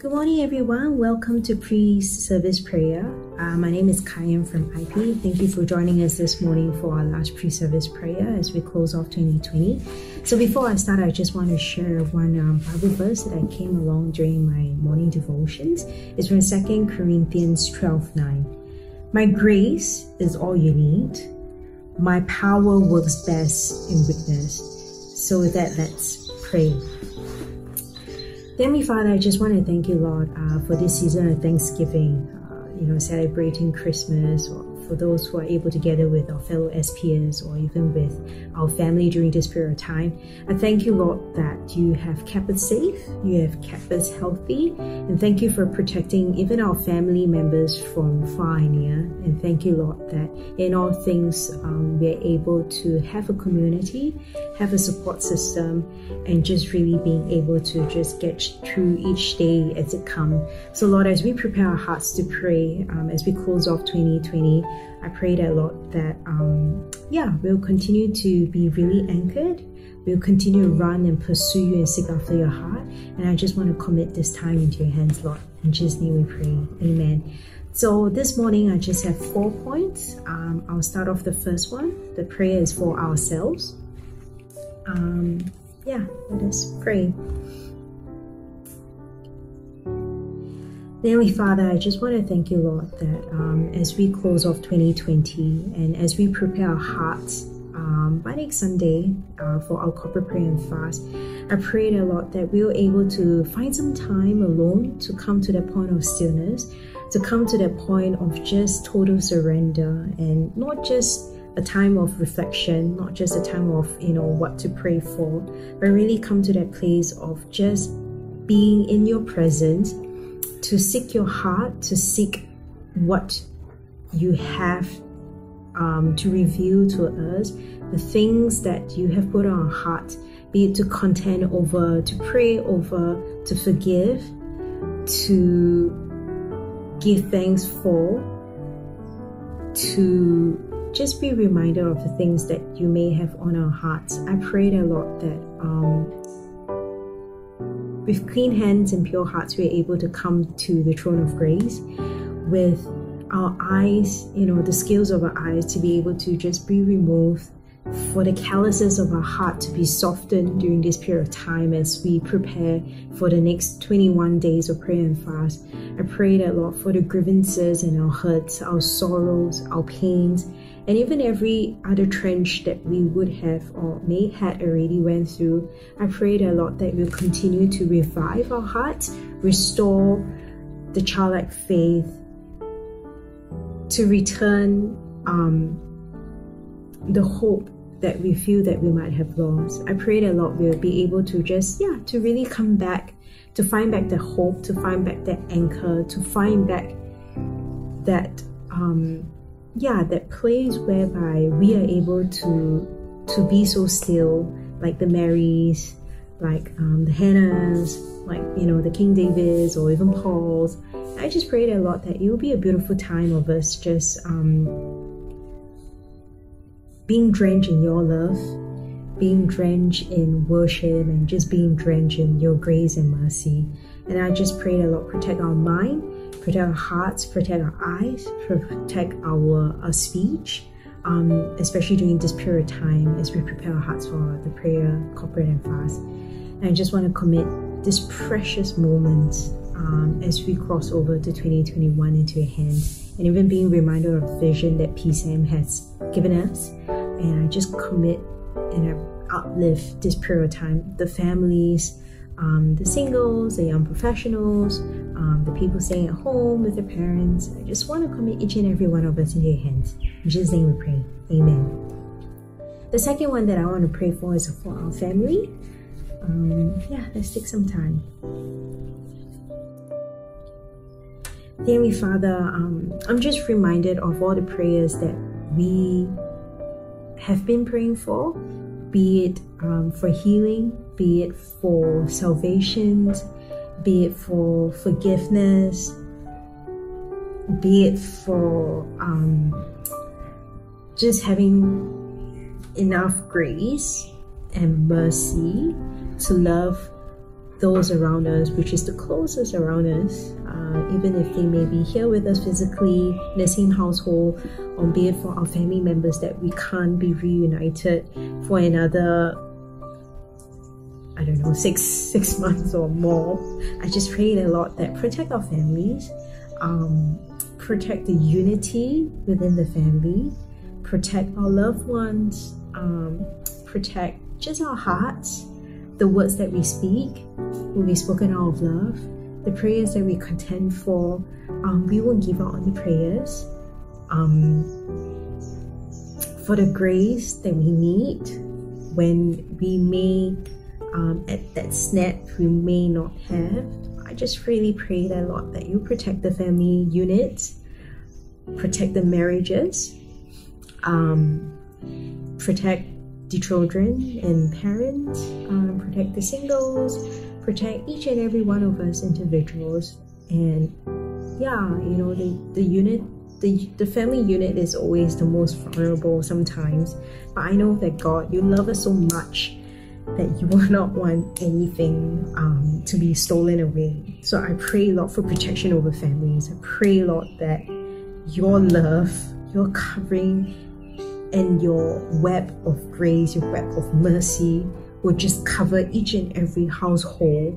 Good morning, everyone. Welcome to pre service prayer. Uh, my name is Kayan from IP. Thank you for joining us this morning for our last pre service prayer as we close off 2020. So, before I start, I just want to share one um, Bible verse that I came along during my morning devotions. It's from 2 Corinthians 12 9. My grace is all you need, my power works best in weakness. So, with that, let's pray. Heavenly Father, I just want to thank you, Lord, uh, for this season of Thanksgiving, uh, you know, celebrating Christmas or for those who are able to gather with our fellow SPs or even with our family during this period of time. I thank you, Lord, that you have kept us safe, you have kept us healthy, and thank you for protecting even our family members from far and near. And thank you, Lord, that in all things um, we are able to have a community, have a support system, and just really being able to just get through each day as it comes. So, Lord, as we prepare our hearts to pray, um, as we close off 2020, I pray that Lord that um, yeah we'll continue to be really anchored. We'll continue to run and pursue you and seek after your heart. And I just want to commit this time into your hands, Lord. In Jesus' name we pray. Amen. So this morning I just have four points. Um, I'll start off the first one. The prayer is for ourselves. Um, yeah, let us pray. Heavenly Father, I just want to thank you, Lord, that um, as we close off 2020 and as we prepare our hearts um, by next Sunday uh, for our corporate prayer and fast, I pray a lot that we are able to find some time alone to come to that point of stillness, to come to that point of just total surrender and not just a time of reflection, not just a time of, you know, what to pray for, but really come to that place of just being in your presence to seek your heart, to seek what you have um, to reveal to us, the things that you have put on our heart, be it to contend over, to pray over, to forgive, to give thanks for, to just be reminded of the things that you may have on our hearts. I prayed a lot that um, with clean hands and pure hearts, we're able to come to the throne of grace with our eyes, you know, the scales of our eyes to be able to just be removed, for the calluses of our heart to be softened during this period of time as we prepare for the next 21 days of prayer and fast. I pray that, Lord, for the grievances and our hurts, our sorrows, our pains, and even every other trench that we would have or may had already went through i pray that lord that we'll continue to revive our hearts restore the childlike faith to return um, the hope that we feel that we might have lost. I pray that lord will be able to just yeah to really come back to find back the hope to find back that anchor to find back that um, yeah, that place whereby we are able to to be so still, like the Marys, like um, the Hannahs, like you know the King Davids or even Paul's. I just prayed a lot that it will be a beautiful time of us just um, being drenched in your love, being drenched in worship, and just being drenched in your grace and mercy. And I just prayed a lot, protect our mind protect our hearts, protect our eyes, protect our, our speech, um, especially during this period of time as we prepare our hearts for the prayer, corporate, and fast. And I just want to commit this precious moment um, as we cross over to 2021 into your hands, and even being reminded of the vision that P Sam has given us. And I just commit and I uplift this period of time, the families, um, the singles, the young professionals, um, the people staying at home with their parents. I just want to commit each and every one of us into your hands. In Jesus' name we pray. Amen. The second one that I want to pray for is for our family. Um, yeah, let's take some time. Heavenly Father, um, I'm just reminded of all the prayers that we have been praying for, be it um, for healing, be it for salvation, be it for forgiveness, be it for um, just having enough grace and mercy to love those around us, which is the closest around us, uh, even if they may be here with us physically in the same household, or be it for our family members that we can't be reunited for another don't know, six six months or more. I just prayed a lot that protect our families, um, protect the unity within the family, protect our loved ones, um, protect just our hearts, the words that we speak will be spoken out of love, the prayers that we contend for. Um, we won't give up on the prayers. Um, for the grace that we need when we may um, at that snap we may not have. I just really pray that Lord that you protect the family unit, protect the marriages, um, protect the children and parents, um, protect the singles, protect each and every one of us individuals, and yeah, you know the the unit. The, the family unit is always the most vulnerable sometimes, but I know that God, you love us so much that you will not want anything um, to be stolen away. So I pray, Lord, for protection over families. I pray, Lord, that your love, your covering, and your web of grace, your web of mercy will just cover each and every household.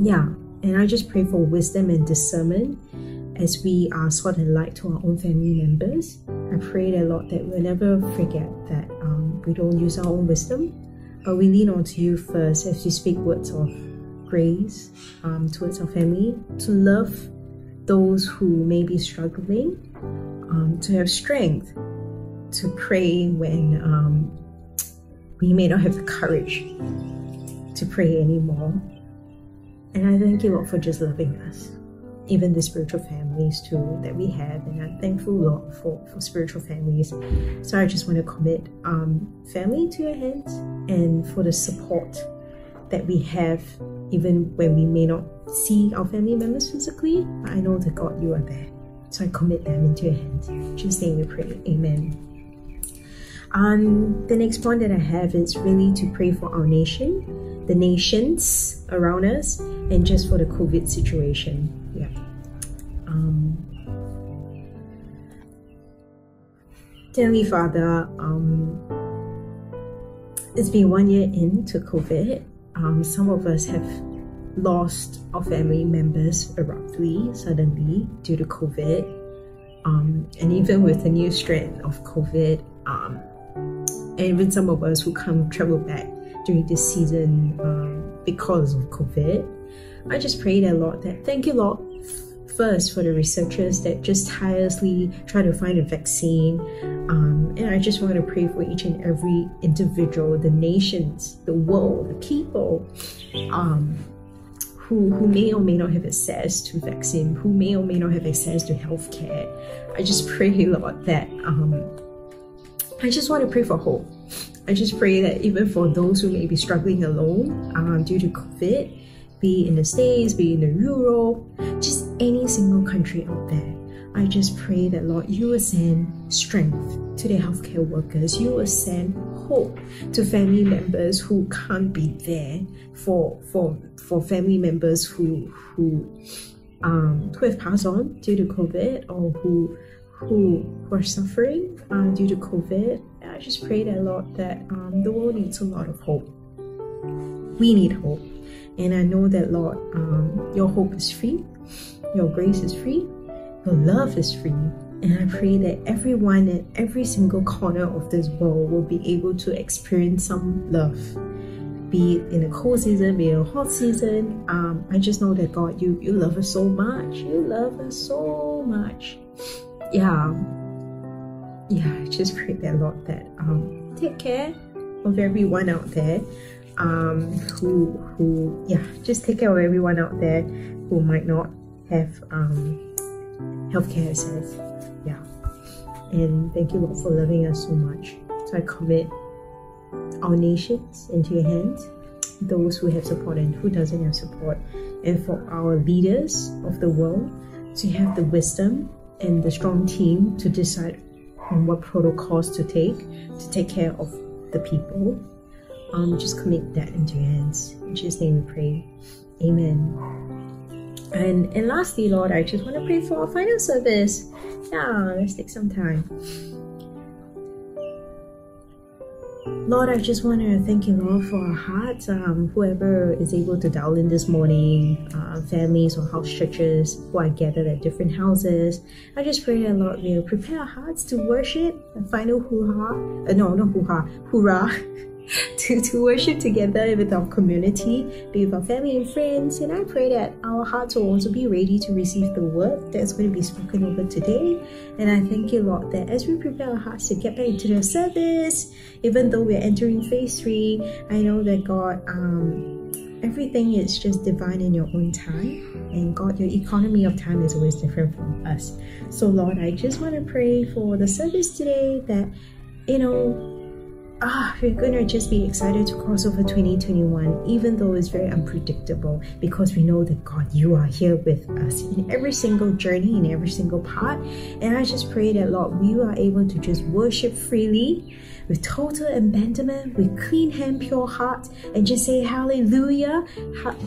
Yeah, and I just pray for wisdom and discernment as we are salt and light to our own family members. I pray that Lord that we'll never forget that um, we don't use our own wisdom, but we lean on to you first as we speak words of grace um, towards our family, to love those who may be struggling, um, to have strength to pray when um, we may not have the courage to pray anymore. And I thank you, Lord, for just loving us even the spiritual families too that we have and i'm thankful lord for, for spiritual families. So i just want to commit um, family to your hands and for the support that we have even when we may not see our family members physically but i know that god you are there. So i commit them into your hands. Just name we pray. Amen. Um, the next point that i have is really to pray for our nation the nations around us and just for the covid situation. Um, Dearly Father, um, it's been one year into COVID. Um, some of us have lost our family members abruptly, suddenly, due to COVID. Um, and even with the new strain of COVID, um, and even some of us who come travel back during this season um, because of COVID, I just pray that Lord that thank you Lord first for the researchers that just tirelessly try to find a vaccine. Um, and I just want to pray for each and every individual, the nations, the world, the people. Um, who, who may or may not have access to vaccine, who may or may not have access to healthcare. I just pray, Lord, that um, I just want to pray for hope. I just pray that even for those who may be struggling alone um, due to COVID, be in the States, be in Europe, just any single country out there. I just pray that Lord, you will send strength to the healthcare workers. You will send hope to family members who can't be there for for for family members who who um who have passed on due to COVID or who who, who are suffering uh, due to COVID. I just pray that Lord that um, the world needs a lot of hope. We need hope. And I know that, Lord, um, your hope is free, your grace is free, your love is free. And I pray that everyone in every single corner of this world will be able to experience some love. Be it in a cold season, be it a hot season. Um, I just know that God, you you love us so much. You love us so much. Yeah. Yeah, I just pray that Lord that um take care of everyone out there um, who who yeah just take care of everyone out there who might not have um, healthcare access yeah and thank you Lord for loving us so much so I commit our nations into your hands those who have support and who doesn't have support and for our leaders of the world to have the wisdom and the strong team to decide on what protocols to take to take care of the people um, just commit that into your hands. In Jesus' name we pray. Amen. And and lastly, Lord, I just want to pray for our final service. Yeah, let's take some time. Lord, I just want to thank you, Lord, for our hearts. Um, whoever is able to dial in this morning, uh, families or house churches who are gathered at different houses, I just pray that, Lord, will prepare our hearts to worship and final hoo-ha, uh, no, not hoo-ha, hoorah. to, to worship together with our community, be with our family and friends. And I pray that our hearts will also be ready to receive the word that's going to be spoken over today. And I thank you, Lord, that as we prepare our hearts to get back into the service, even though we're entering phase three, I know that God, um, everything is just divine in your own time. And God, your economy of time is always different from us. So, Lord, I just want to pray for the service today that, you know, ah, we're gonna just be excited to cross over 2021, even though it's very unpredictable, because we know that God, you are here with us in every single journey, in every single part. And I just pray that, Lord, we are able to just worship freely with total abandonment, with clean hand, pure heart, and just say hallelujah.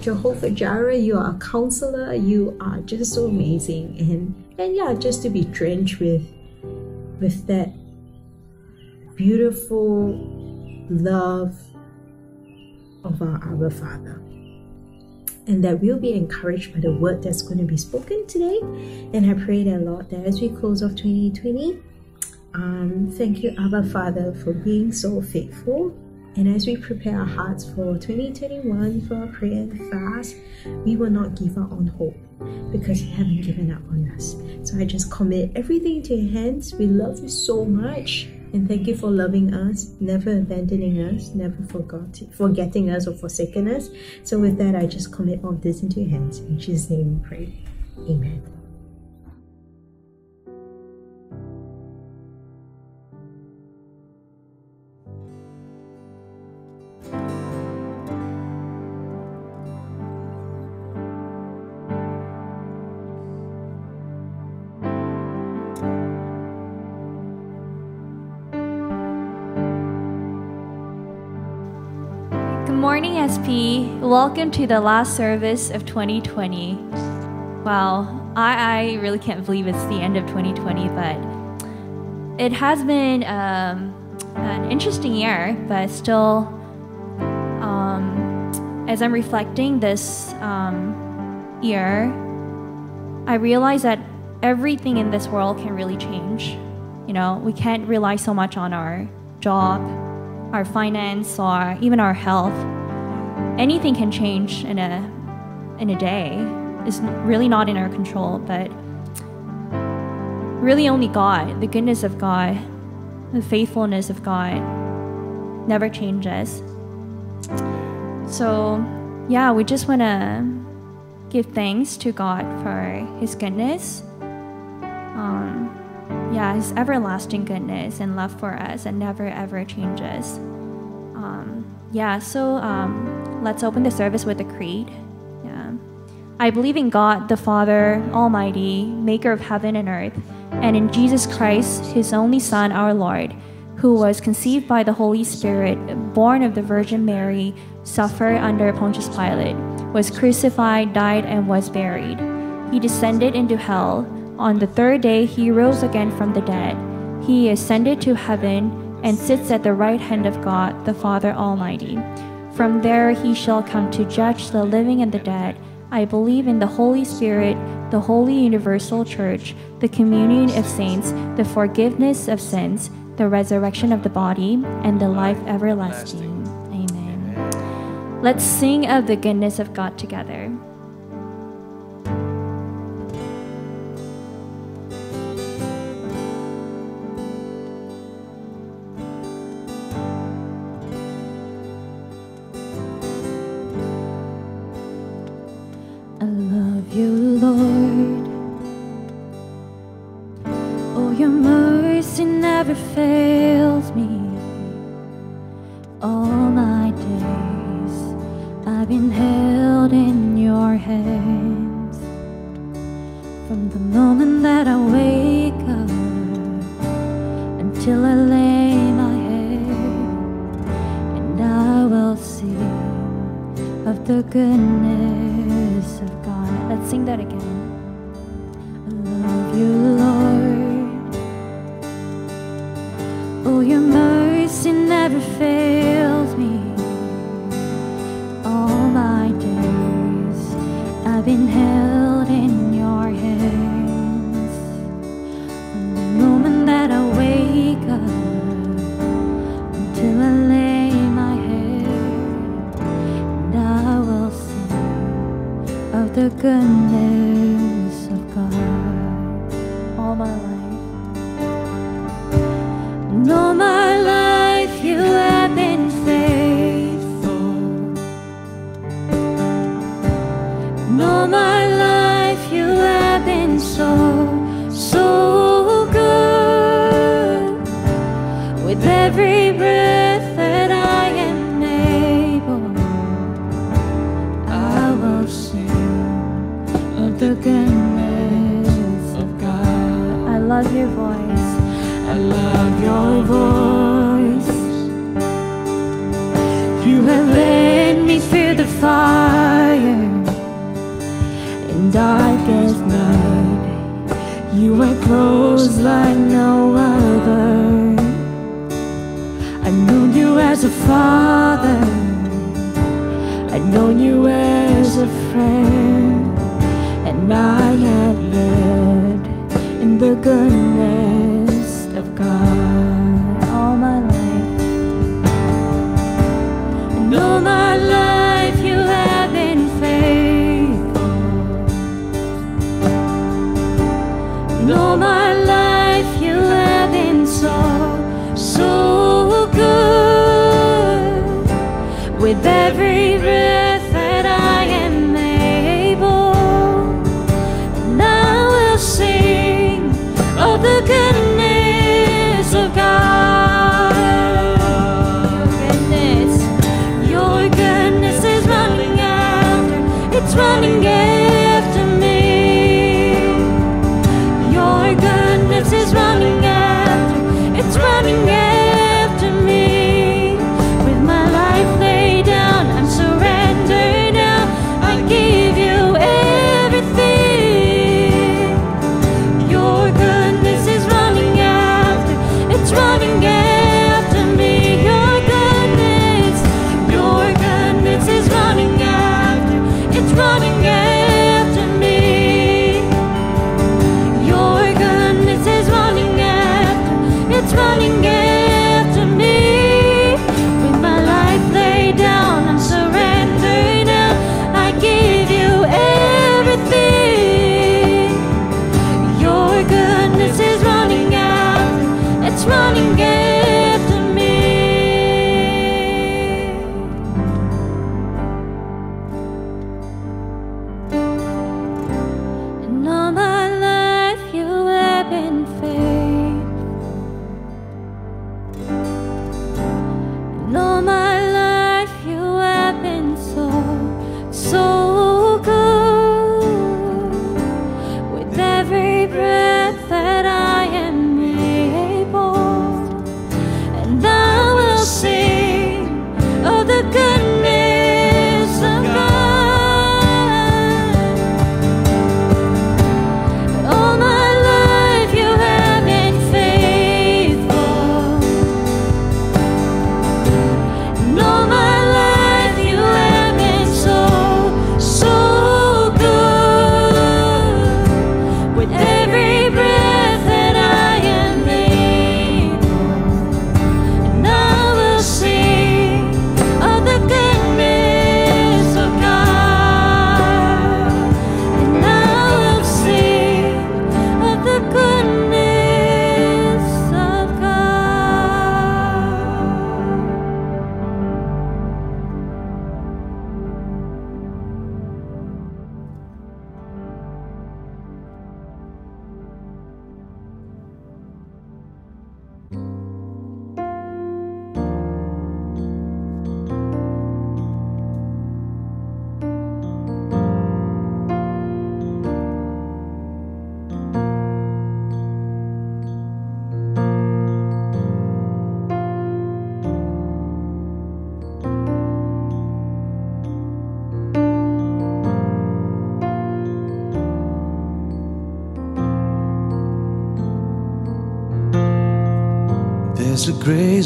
Jehovah Jireh, you are a counselor, you are just so amazing. And and yeah, just to be drenched with with that beautiful love of our Abba Father. And that we'll be encouraged by the word that's going to be spoken today. And I pray that, Lord, that as we close off 2020, um, thank you, Abba Father, for being so faithful. And as we prepare our hearts for 2021 for our prayer and fast, we will not give up on hope because you haven't given up on us. So I just commit everything to your hands. We love you so much. And thank you for loving us, never abandoning us, never forgot, forgetting us or forsaking us. So with that, I just commit all this into your hands. In Jesus' name we pray. Amen. Welcome to the last service of 2020. Wow, I, I really can't believe it's the end of 2020, but it has been um, an interesting year, but still, um, as I'm reflecting this um, year, I realize that everything in this world can really change. You know, we can't rely so much on our job, our finance, or even our health anything can change in a in a day. It's really not in our control, but really only God, the goodness of God, the faithfulness of God never changes. So, yeah, we just want to give thanks to God for His goodness. Um, yeah, His everlasting goodness and love for us and never ever changes. Yeah, so um, let's open the service with a creed. Yeah. I believe in God, the Father, Almighty, maker of heaven and earth, and in Jesus Christ, his only Son, our Lord, who was conceived by the Holy Spirit, born of the Virgin Mary, suffered under Pontius Pilate, was crucified, died, and was buried. He descended into hell. On the third day, he rose again from the dead. He ascended to heaven and sits at the right hand of God, the Father Almighty. From there he shall come to judge the living and the dead. I believe in the Holy Spirit, the holy universal church, the communion of saints, the forgiveness of sins, the resurrection of the body, and the life everlasting. Amen. Let's sing of the goodness of God together. I've been held in your hands. From the moment that I wake up Until I lay my head And I will sing of the goodness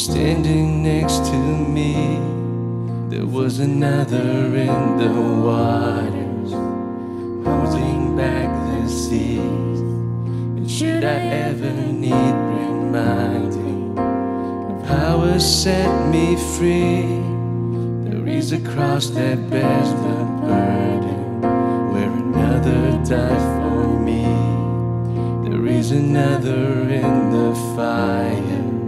standing next to me. There was another in the waters, holding back the seas. And should I ever need reminding of how it set me free? There is a cross that bears the burden, where another died for me. There is another in the fire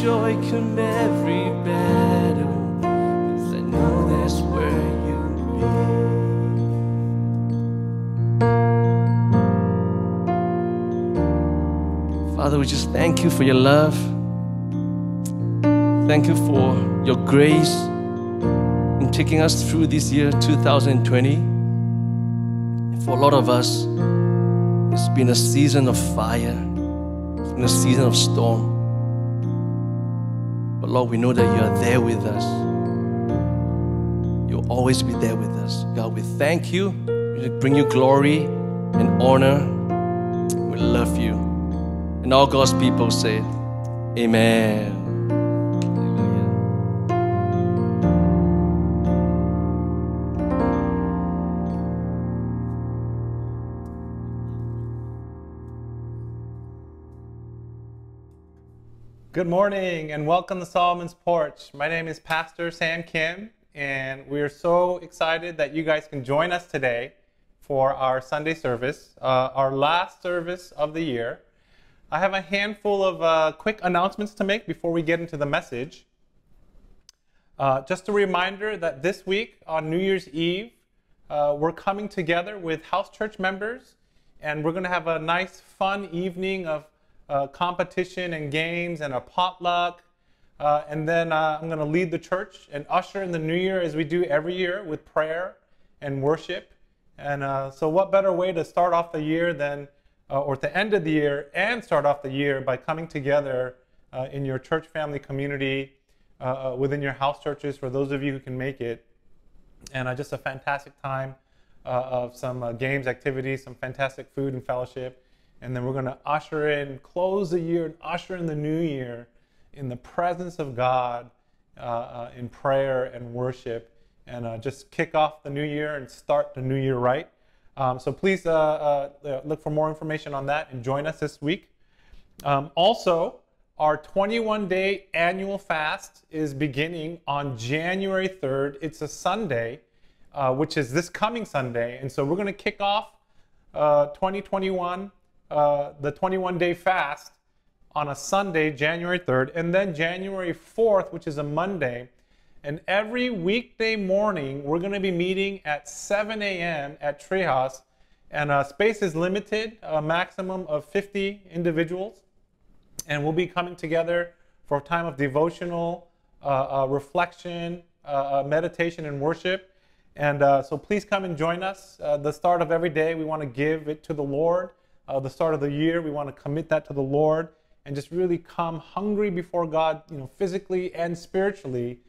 joy come every battle, cause I know that's where you'll be. Father, we just thank you for your love. Thank you for your grace in taking us through this year 2020. For a lot of us, it's been a season of fire, it's been a season of storm. But Lord, we know that you are there with us. You'll always be there with us. God, we thank you. We bring you glory and honor. We love you. And all God's people say, Amen. Good morning and welcome to Solomon's Porch. My name is Pastor Sam Kim, and we are so excited that you guys can join us today for our Sunday service, uh, our last service of the year. I have a handful of uh, quick announcements to make before we get into the message. Uh, just a reminder that this week on New Year's Eve, uh, we're coming together with house church members, and we're going to have a nice, fun evening of uh, competition and games and a potluck. Uh, and then uh, I'm going to lead the church and usher in the new year as we do every year with prayer and worship. And uh, so, what better way to start off the year than, uh, or to end of the year and start off the year by coming together in your church family community, within your house churches for those of you who can make it. And just a fantastic time of some games, activities, some fantastic food and fellowship. And then we're going to usher in, close the year, and usher in the new year in the presence of God uh, uh, in prayer and worship, and uh, just kick off the new year and start the new year right. Um, so please uh, uh, look for more information on that and join us this week. Um, also, our 21 day annual fast is beginning on January 3rd. It's a Sunday, uh, which is this coming Sunday. And so we're going to kick off 2021 uh, the 21 day fast on a Sunday, January 3rd, and then January 4th, which is a Monday. And every weekday morning, we're going to be meeting at 7 a.m. at Treehouse. And uh, space is limited, a maximum of 50 individuals. And we'll be coming together for a time of devotional uh, uh reflection, uh, uh, meditation, and worship. And so please come and join us. the start of every day, we want to give it to the Lord uh, the start of the year. We want to commit that to the Lord and just really come hungry before God, you know, physically and spiritually.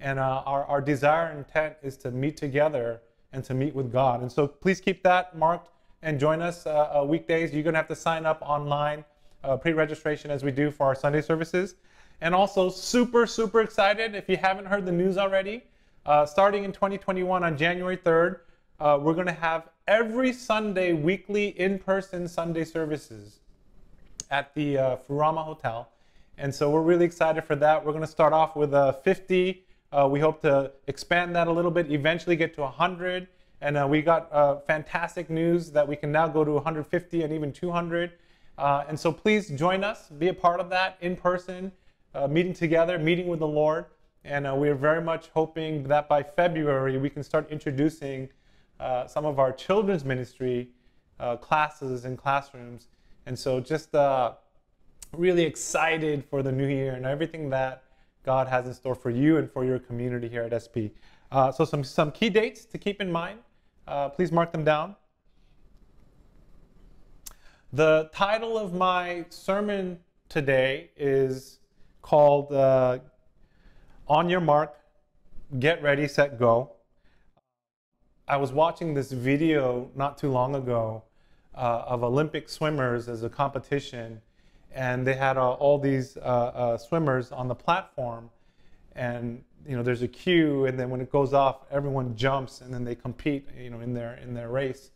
And uh, our, our desire and intent is to meet together and to meet with God. And so please keep that marked and join us uh, uh weekdays. You're going to have to sign up online, uh, pre registration, as we do for our Sunday services. And also, super, super excited if you haven't heard the news already. Uh, starting in 2021 on January 3rd, uh, we're going to have every Sunday, weekly in person Sunday services at the uh, Furama Hotel. And so we're really excited for that. We're going to start off with uh, 50. Uh, we hope to expand that a little bit, eventually get to 100. And uh, we got uh, fantastic news that we can now go to 150 and even 200. Uh, and so please join us, be a part of that in person, uh, meeting together, meeting with the Lord. And we are very much hoping that by February we can start introducing uh, some of our children's ministry uh, classes and classrooms. And so just uh, really excited for the new year and everything that God has in store for you and for your community here at SP. Uh, so some, some key dates to keep in mind. Uh, please mark them down. The title of my sermon today is called On Your Mark, Get Ready, Set, Go. I was watching this video not too long ago uh, of Olympic swimmers as a competition, and they had uh, all these uh, uh, swimmers on the platform, and you know there's a cue, and then when it goes off, everyone jumps, and then they compete, you know, in their in their race.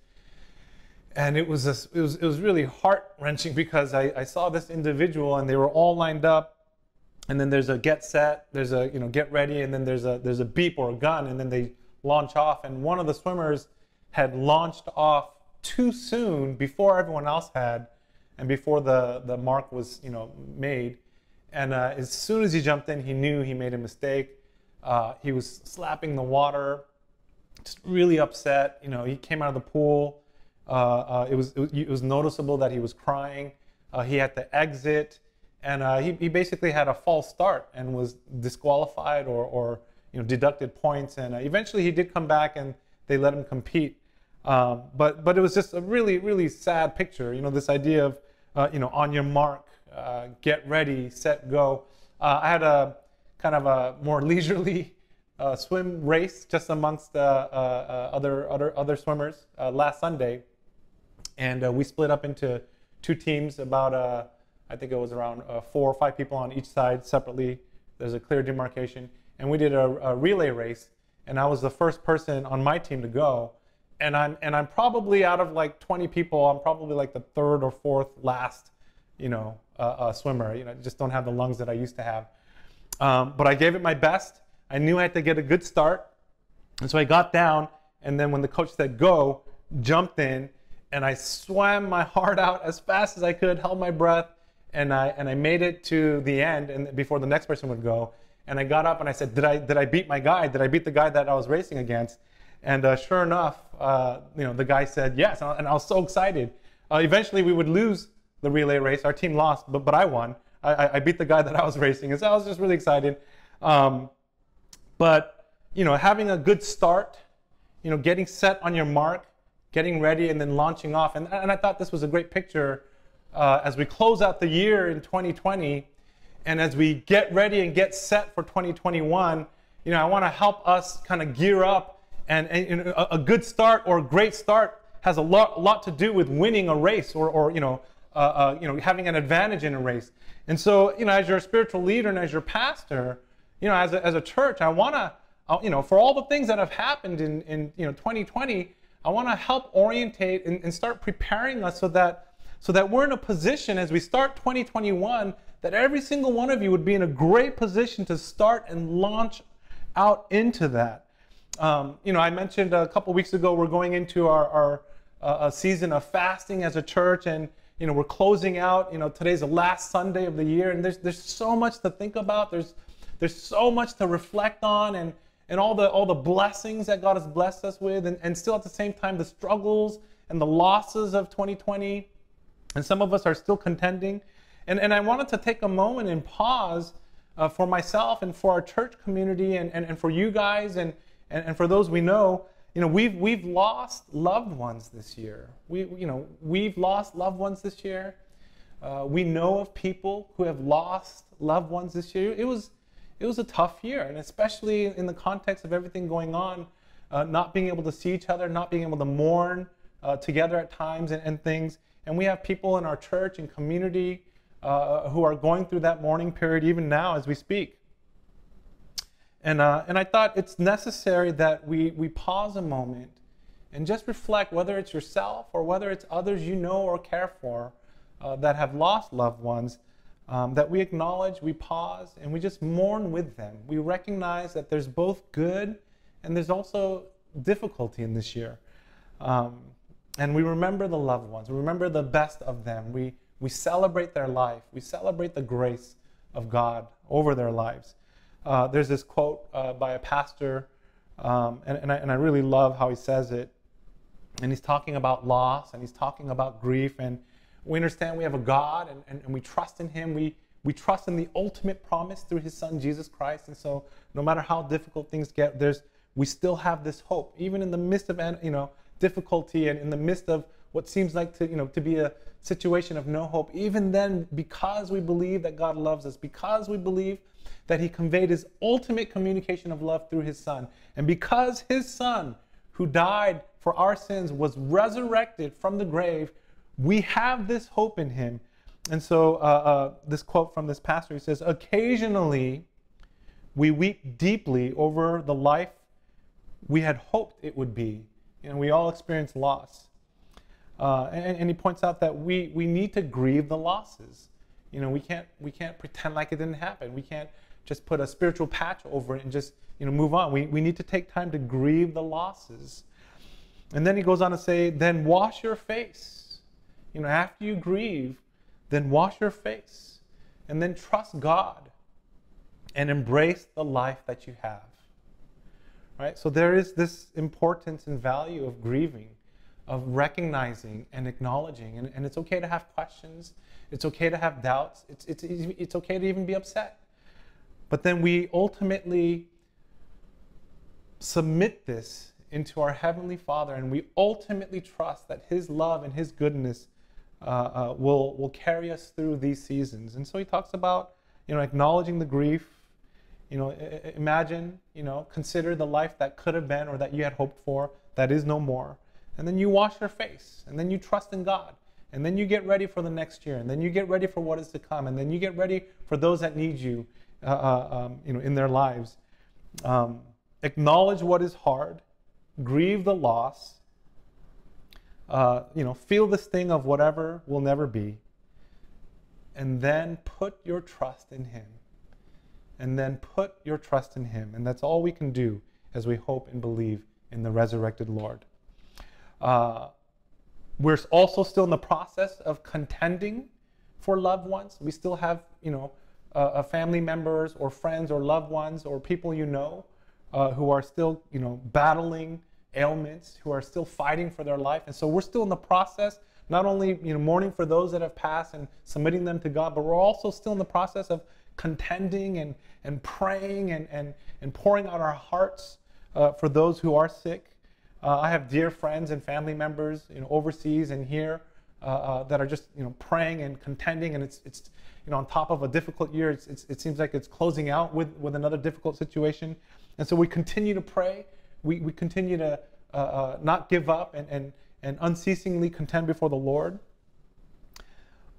And it was a, it was it was really heart wrenching because I, I saw this individual, and they were all lined up, and then there's a get set, there's a you know get ready, and then there's a there's a beep or a gun, and then they launch off. And one of the swimmers had launched off too soon before everyone else had and before the, the mark was you know made. And uh, as soon as he jumped in he knew he made a mistake. Uh, he was slapping the water just really upset. You know he came out of the pool. Uh, uh it, was, it, was noticeable that he was crying. Uh, he had to exit and uh, he, he basically had a false start and was disqualified or, or you know deducted points and eventually he did come back and they let him compete um, but but it was just a really really sad picture. You know this idea of uh, you know on your mark, uh, get ready, set, go. Uh, I had a kind of a more leisurely uh, swim race just amongst uh, uh, other other other swimmers last Sunday, and we split up into two teams. About I think it was around four or five people on each side separately. There's a clear demarcation, and we did a, a relay race. And I was the first person on my team to go and I'm and I'm probably out of like 20 people, I'm probably like the third or fourth last, you know, uh, uh, swimmer. You know, just don't have the lungs that I used to have. Um, but I gave it my best. I knew I had to get a good start, and so I got down. And then when the coach said go, jumped in, and I swam my heart out as fast as I could, held my breath, and I and I made it to the end, and before the next person would go. And I got up and I said, "Did I did I beat my guy? Did I beat the guy that I was racing against?" And uh, sure enough, uh, you know, the guy said yes, and I was so excited. Uh, eventually, we would lose the relay race. Our team lost, but but I won. I, I beat the guy that I was racing, and so I was just really excited. Um, but you know, having a good start, you know, getting set on your mark, getting ready, and then launching off. And and I thought this was a great picture uh, as we close out the year in 2020, and as we get ready and get set for 2021. You know, I want to help us kind of gear up and, and a, a, good start or a great start has a lot, lot to do with winning a race or, or you, know, uh, uh, you know, having an advantage in a race. And so, you know, as your spiritual leader and as your pastor, you know, as a, as a church, I want to, uh, you know, for all the things that have happened in, in you know, 2020, I want to help orientate and, and start preparing us so that so that we're in a position as we start 2021 that every single one of you would be in a great position to start and launch out into that. Um, you know, I mentioned a couple weeks ago we're going into our, our uh, season of fasting as a church, and you know we're closing out. You know, today's the last Sunday of the year, and there's there's so much to think about. There's there's so much to reflect on, and and all the all the blessings that God has blessed us with, and, and still at the same time the struggles and the losses of 2020, and some of us are still contending. And and I wanted to take a moment and pause uh, for myself and for our church community and, and, and for you guys and and, and for those we know, you know, we've, we've lost loved ones this year. We, you know, we've lost loved ones this year. Uh, we know of people who have lost loved ones this year. It was, it was a tough year, and especially in the context of everything going on, uh, not being able to see each other, not being able to mourn uh, together at times and, and, things. And we have people in our church and community uh, who are going through that mourning period even now as we speak. And, uh, and I thought it's necessary that we, we pause a moment and just reflect whether it's yourself or whether it's others you know or care for uh, that have lost loved ones, um, that we acknowledge, we pause, and we just mourn with them. We recognize that there's both good and there's also difficulty in this year. Um, and we remember the loved ones, we remember the best of them. We, we celebrate their life, we celebrate the grace of God over their lives. Uh, there's this quote uh, by a pastor, um, and, and I, and, I, really love how he says it. And he's talking about loss and he's talking about grief. And we understand we have a God and, and, and we trust in Him. We, we trust in the ultimate promise through His Son, Jesus Christ. And so, no matter how difficult things get, there's, we still have this hope, even in the midst of you know, difficulty and in the midst of what seems like to, you know, to be a situation of no hope. Even then, because we believe that God loves us, because we believe that he conveyed his ultimate communication of love through his son. And because his son, who died for our sins, was resurrected from the grave, we have this hope in him. And so, uh, uh, this quote from this pastor he says, Occasionally, we weep deeply over the life we had hoped it would be. And we all experience loss. Uh, and, and, he points out that we, we need to grieve the losses. You know, we can't, we can't pretend like it didn't happen. We can't just put a spiritual patch over it and just you know move on. We, we need to take time to grieve the losses. And then he goes on to say, then wash your face. You know, after you grieve, then wash your face. And then trust God and embrace the life that you have. Right? So there is this importance and value of grieving, of recognizing and acknowledging. And, and it's okay to have questions, it's okay to have doubts, it's, it's, it's okay to even be upset. But then we ultimately submit this into our Heavenly Father and we ultimately trust that His love and His goodness uh, uh, will, will carry us through these seasons. And so He talks about you know, acknowledging the grief. You know, imagine, you know, consider the life that could have been or that you had hoped for that is no more. And then you wash your face and then you trust in God. And then you get ready for the next year, and then you get ready for what is to come, and then you get ready for those that need you, uh, uh, um, you know, in their lives. Um, acknowledge what is hard, grieve the loss, uh, you know, feel this thing of whatever will never be, and then put your trust in Him. And then put your trust in Him. And that's all we can do as we hope and believe in the resurrected Lord. Uh, we're also still in the process of contending for loved ones. We still have, you know, uh, family members or friends or loved ones or people you know uh, who are still, you know, battling ailments, who are still fighting for their life. And so we're still in the process, not only, you know, mourning for those that have passed and submitting them to God, but we're also still in the process of contending and, and praying and, and, and pouring out our hearts uh, for those who are sick. Uh, I have dear friends and family members, you know, overseas and here uh, uh, that are just, you know, praying and contending, and it's, it's, you know, on top of a difficult year, it's, it's, it seems like it's closing out with, with another difficult situation, and so we continue to pray. We, we continue to uh, uh, not give up and, and, and unceasingly contend before the Lord.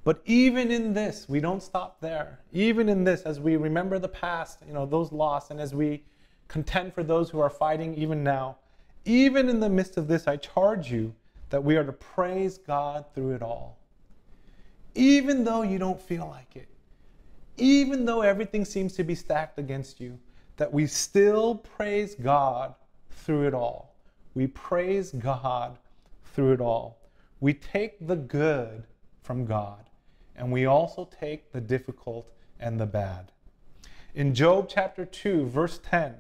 But even in this, we don't stop there. Even in this, as we remember the past, you know, those lost, and as we contend for those who are fighting even now, even in the midst of this, I charge you that we are to praise God through it all. Even though you don't feel like it, even though everything seems to be stacked against you, that we still praise God through it all. We praise God through it all. We take the good from God, and we also take the difficult and the bad. In Job chapter 2, verse 10,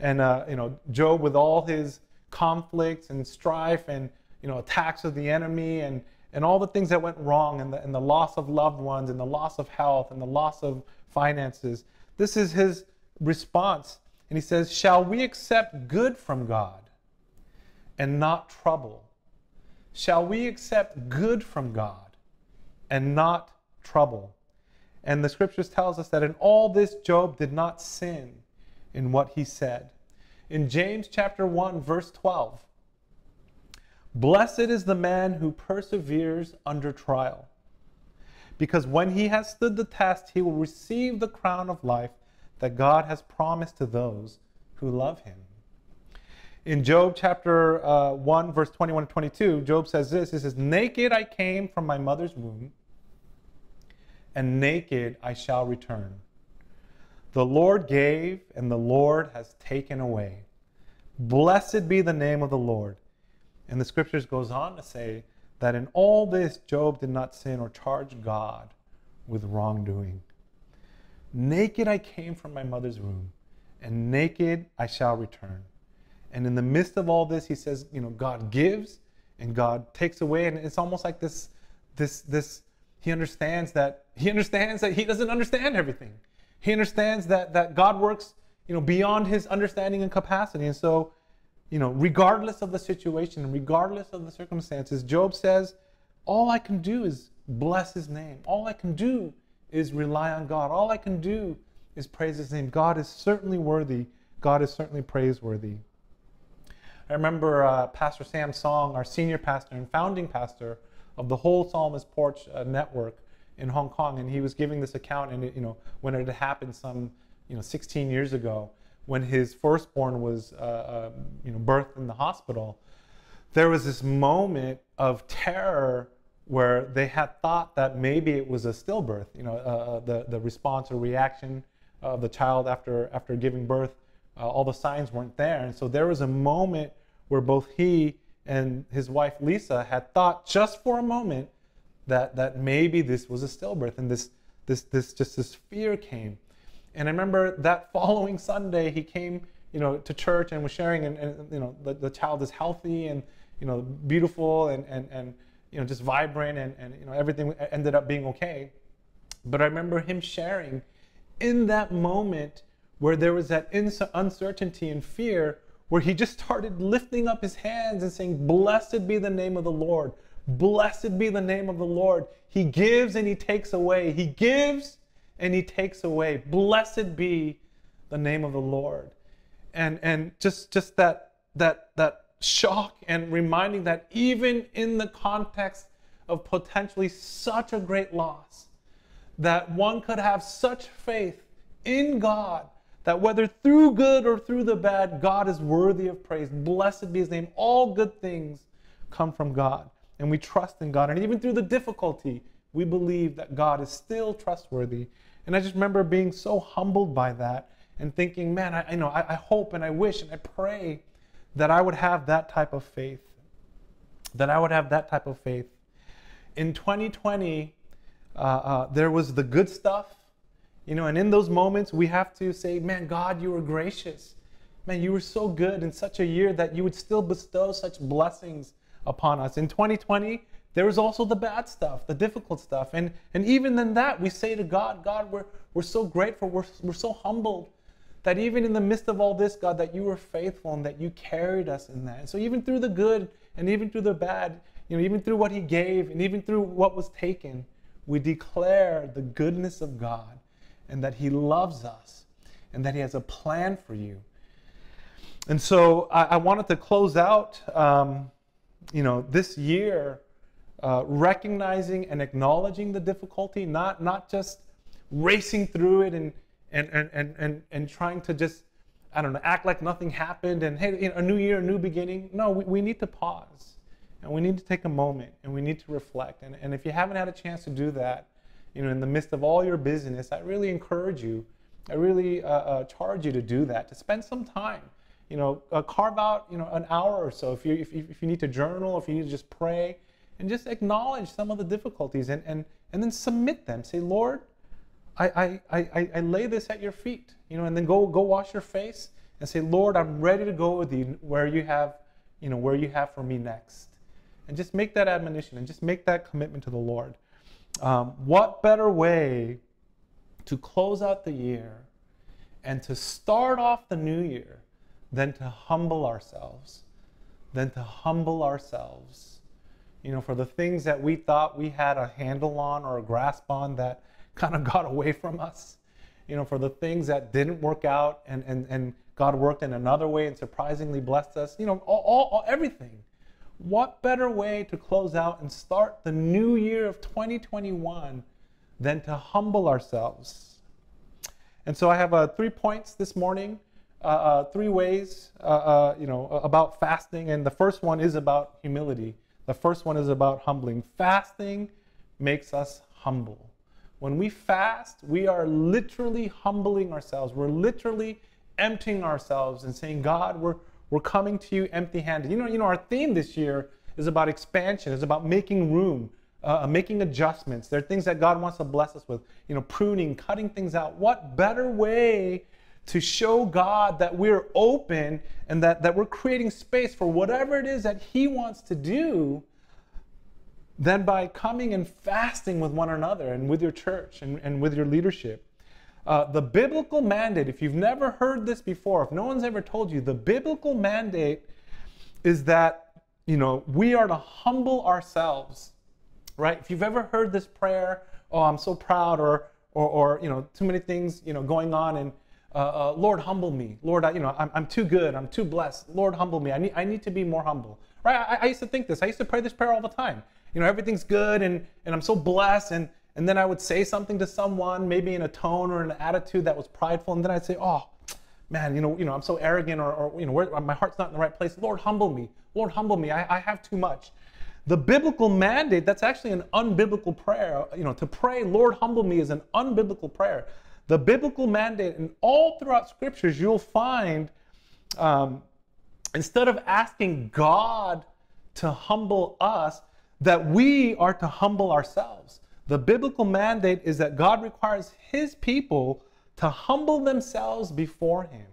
and uh, you know, Job with all his conflicts and strife and you know attacks of the enemy and and all the things that went wrong and the, and the loss of loved ones and the loss of health and the loss of finances. This is his response. And he says shall we accept good from god and not trouble? Shall we accept good from god and not trouble? And the scriptures tells us that in all this job did not sin in what he said in James chapter 1 verse 12. Blessed is the man who perseveres under trial, because when he has stood the test, he will receive the crown of life that God has promised to those who love him. In Job chapter uh, 1, verse 21 and 22, Job says this He says, Naked I came from my mother's womb, and naked I shall return. The Lord gave, and the Lord has taken away. Blessed be the name of the Lord. And the scriptures goes on to say that in all this Job did not sin or charge God with wrongdoing. Naked I came from my mother's womb, and naked I shall return. And in the midst of all this, he says, you know, God gives and God takes away, and it's almost like this, this, this. He understands that he understands that he doesn't understand everything. He understands that, that God works you know, beyond his understanding and capacity. And so, you know, regardless of the situation regardless of the circumstances, Job says, all I can do is bless his name. All I can do is rely on God. All I can do is praise his name. God is certainly worthy. God is certainly praiseworthy. I remember uh, Pastor Sam Song, our senior pastor and founding pastor of the whole Solomon's Porch uh, network, in Hong Kong, and he was giving this account, and it, you know when it happened some you know 16 years ago, when his firstborn was uh, um, you know birthed in the hospital, there was this moment of terror where they had thought that maybe it was a stillbirth, you know, uh, uh the the response or reaction of the child after after giving birth, uh, all the signs weren't there, and so there was a moment where both he and his wife Lisa had thought just for a moment that that maybe this was a stillbirth, and this this this just this fear came. And I remember that following Sunday, he came, you know, to church and was sharing, and, and you know, the, the child is healthy and you know, beautiful and and and you know, just vibrant, and and you know, everything ended up being okay. But I remember him sharing in that moment where there was that uncertainty and fear, where he just started lifting up his hands and saying, Blessed be the name of the Lord. Blessed be the name of the Lord. He gives and he takes away. He gives and he takes away. Blessed be the name of the Lord. And and just just that that that shock and reminding that even in the context of potentially such a great loss, that one could have such faith in God that whether through good or through the bad, God is worthy of praise. Blessed be his name. All good things come from God. And we trust in God. And even through the difficulty, we believe that God is still trustworthy. And I just remember being so humbled by that and thinking, man, I, I know, I, I hope and I wish and I pray that I would have that type of faith. That I would have that type of faith. In 2020, uh, uh, there was the good stuff you know, and in those moments, we have to say, man, God, you were gracious. Man, you were so good in such a year that you would still bestow such blessings upon us. In 2020, there was also the bad stuff, the difficult stuff. And, and even in that, we say to God, God, we're, we're so grateful, we're, we're so humbled that even in the midst of all this, God, that you were faithful and that you carried us in that. And so even through the good and even through the bad, you know, even through what he gave and even through what was taken, we declare the goodness of God and that He loves us and that He has a plan for you. And so I, I wanted to close out, um, you know, this year uh, recognizing and acknowledging the difficulty, not not just racing through it and and and and and, and trying to just I don't know act like nothing happened and hey, you know, a new year, a new beginning. No, we, we need to pause and we need to take a moment and we need to reflect. And, and if you haven't had a chance to do that, you know, in the midst of all your business, I really encourage you, I really uh, uh, charge you to do that, to spend some time. You know, uh, carve out, you know, an hour or so if you, if, if you need to journal, if you need to just pray, and just acknowledge some of the difficulties and, and, and then submit them. Say, Lord, I, I, I, I lay this at your feet, you know, and then go, go wash your face and say, Lord, I'm ready to go with you where you have, you know, where you have for me next. And just make that admonition and just make that commitment to the Lord. Um, what better way to close out the year and to start off the new year than to humble ourselves? Than to humble ourselves. You know, for the things that we thought we had a handle on or a grasp on that kind of got away from us. You know, for the things that didn't work out and, and, and God worked in another way and surprisingly blessed us. You know, all, all, all everything what better way to close out and start the new year of 2021 than to humble ourselves? And so I have uh, three points this morning, uh, uh, three ways, uh, uh, you know, about fasting. And the first one is about humility. The first one is about humbling. Fasting makes us humble. When we fast, we are literally humbling ourselves. We're literally emptying ourselves and saying, God, we're we're coming to you empty handed. You know, you know, our theme this year is about expansion, it's about making room, uh, making adjustments. There are things that God wants to bless us with, you know, pruning, cutting things out. What better way to show God that we're open and that, that we're creating space for whatever it is that He wants to do than by coming and fasting with one another and with your church and, and with your leadership? Uh, the biblical mandate, if you've never heard this before, if no one's ever told you, the biblical mandate is that, you know, we are to humble ourselves, right? If you've ever heard this prayer, oh, I'm so proud, or, or, or you know, too many things, you know, going on, and uh, uh, Lord, humble me. Lord, I, you know, I'm, I'm too good. I'm too blessed. Lord, humble me. I need, I need to be more humble, right? I, I used to think this. I used to pray this prayer all the time. You know, everything's good, and, and I'm so blessed, and and then I would say something to someone, maybe in a tone or an attitude that was prideful, and then I'd say, "Oh, man, you know, you know, I'm so arrogant, or, or you know, where, my heart's not in the right place. Lord, humble me. Lord, humble me. I, I have too much." The biblical mandate, that's actually an unbiblical prayer. You know, to pray, Lord, humble me, is an unbiblical prayer. The biblical mandate, and all throughout scriptures, you'll find um, instead of asking God to humble us that we are to humble ourselves. The biblical mandate is that God requires his people to humble themselves before him.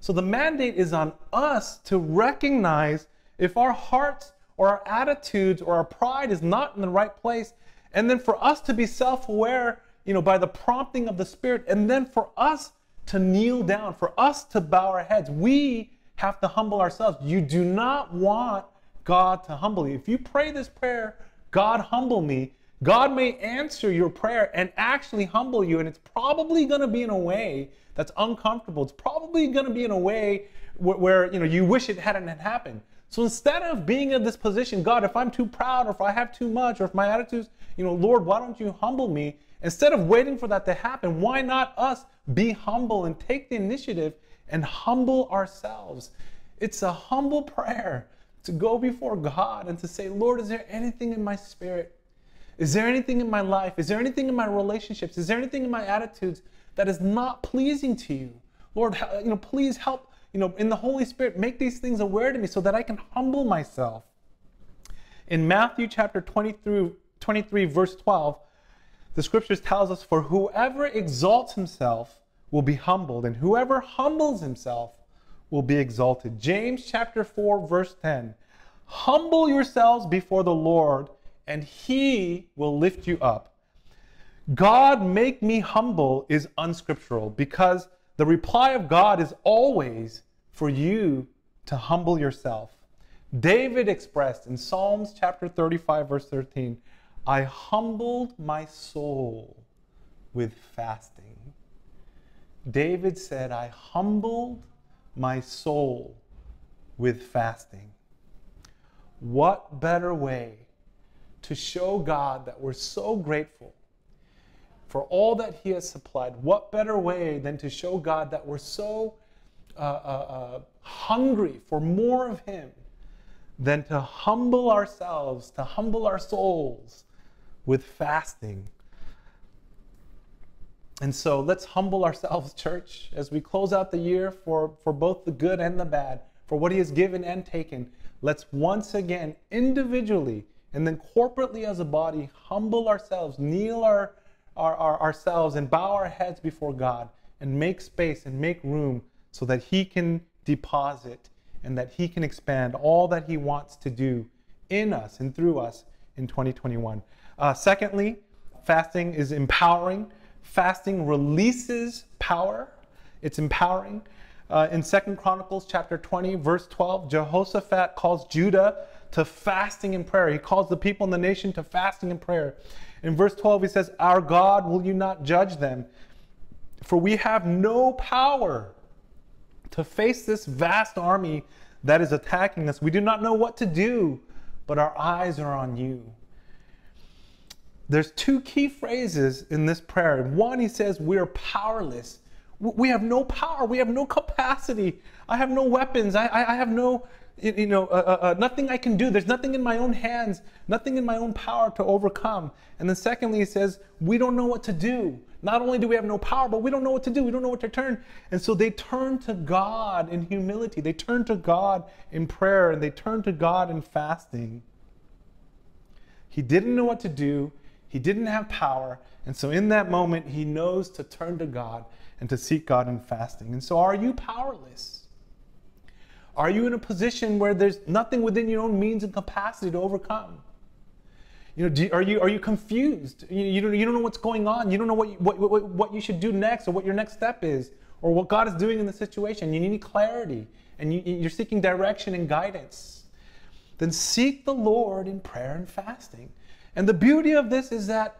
So the mandate is on us to recognize if our hearts or our attitudes or our pride is not in the right place, and then for us to be self aware, you know, by the prompting of the Spirit, and then for us to kneel down, for us to bow our heads. We have to humble ourselves. You do not want God to humble you. If you pray this prayer, God humble me, God may answer your prayer and actually humble you, and it's probably going to be in a way that's uncomfortable. It's probably going to be in a way where, where, you know you wish it hadn't happened. So instead of being in this position, God, if I'm too proud, or if I have too much, or if my attitudes, you know, Lord, why don't you humble me? Instead of waiting for that to happen, why not us be humble and take the initiative and humble ourselves? It's a humble prayer to go before God and to say, Lord, is there anything in my spirit? Is there anything in my life? Is there anything in my relationships? Is there anything in my attitudes that is not pleasing to you? Lord, you know, please help, you know, in the Holy Spirit, make these things aware to me so that I can humble myself. In Matthew chapter 23, 23 verse 12, the scriptures tells us, For whoever exalts himself will be humbled, and whoever humbles himself will be exalted. James chapter 4, verse 10. Humble yourselves before the Lord, and he will lift you up. God make me humble is unscriptural because the reply of God is always for you to humble yourself. David expressed in Psalms chapter 35, verse 13, I humbled my soul with fasting. David said, I humbled my soul with fasting. What better way to show God that we're so grateful for all that He has supplied? What better way than to show God that we're so uh, uh, uh, hungry for more of Him than to humble ourselves, to humble our souls with fasting? And so let's humble ourselves, church, as we close out the year for, for both the good and the bad, for what He has given and taken. Let's once again, individually and then corporately as a body, humble ourselves, kneel our, our, our, ourselves, and bow our heads before God and make space and make room so that He can deposit and that He can expand all that He wants to do in us and through us in 2021. Uh, secondly, fasting is empowering fasting releases power. It's empowering. Uh, in Second Chronicles chapter 20, verse 12, Jehoshaphat calls Judah to fasting and prayer. He calls the people in the nation to fasting and prayer. In verse 12, he says, Our God, will you not judge them? For we have no power to face this vast army that is attacking us. We do not know what to do, but our eyes are on you there's two key phrases in this prayer. One, he says, We're powerless. We have no power. We have no capacity. I have no weapons. I, I, I have no, you know, uh, uh, uh, nothing I can do. There's nothing in my own hands, nothing in my own power to overcome. And then, secondly, he says, We don't know what to do. Not only do we have no power, but we don't know what to do. We don't know what to turn. And so they turn to God in humility. They turn to God in prayer and they turn to God in fasting. He didn't know what to do. He didn't have power. And so in that moment, he knows to turn to God and to seek God in fasting. And so are you powerless? Are you in a position where there's nothing within your own means and capacity to overcome? You know, do, are, you, are you confused? You, you, don't, you don't know what's going on. You don't know what, what, what, what you should do next or what your next step is or what God is doing in the situation. You need clarity and you, you're seeking direction and guidance. Then seek the Lord in prayer and fasting. And the beauty of this is that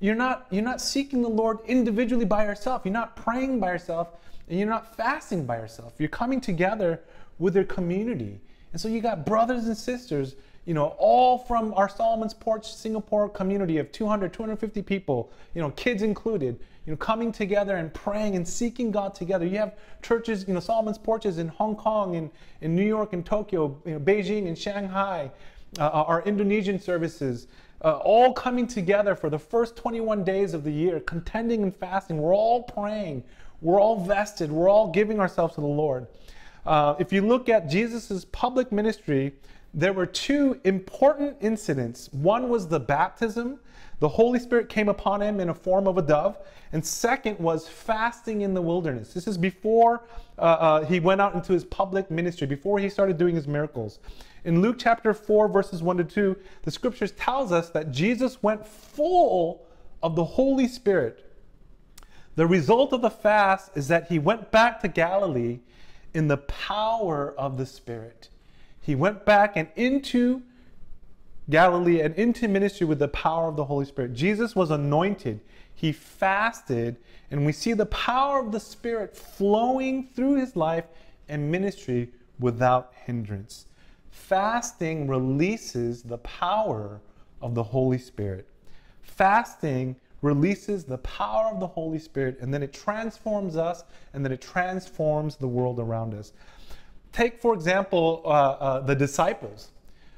you're not, you're not seeking the Lord individually by yourself. You're not praying by yourself and you're not fasting by yourself. You're coming together with your community. And so you got brothers and sisters, you know, all from our Solomon's Porch Singapore community of 200, 250 people, you know, kids included, you know, coming together and praying and seeking God together. You have churches, you know, Solomon's Porches in Hong Kong, in, in New York and Tokyo, you know, Beijing and Shanghai, uh, our Indonesian services, uh, all coming together for the first 21 days of the year, contending and fasting. We're all praying. We're all vested. We're all giving ourselves to the Lord. Uh, if you look at Jesus' public ministry, there were two important incidents. One was the baptism, the Holy Spirit came upon him in a form of a dove. And second was fasting in the wilderness. This is before uh, uh, he went out into his public ministry, before he started doing his miracles. In Luke chapter 4, verses 1 to 2, the scriptures tells us that Jesus went full of the Holy Spirit. The result of the fast is that he went back to Galilee in the power of the Spirit. He went back and into Galilee and into ministry with the power of the Holy Spirit. Jesus was anointed. He fasted, and we see the power of the Spirit flowing through his life and ministry without hindrance. Fasting releases the power of the Holy Spirit. Fasting releases the power of the Holy Spirit, and then it transforms us, and then it transforms the world around us. Take, for example, uh, uh, the disciples.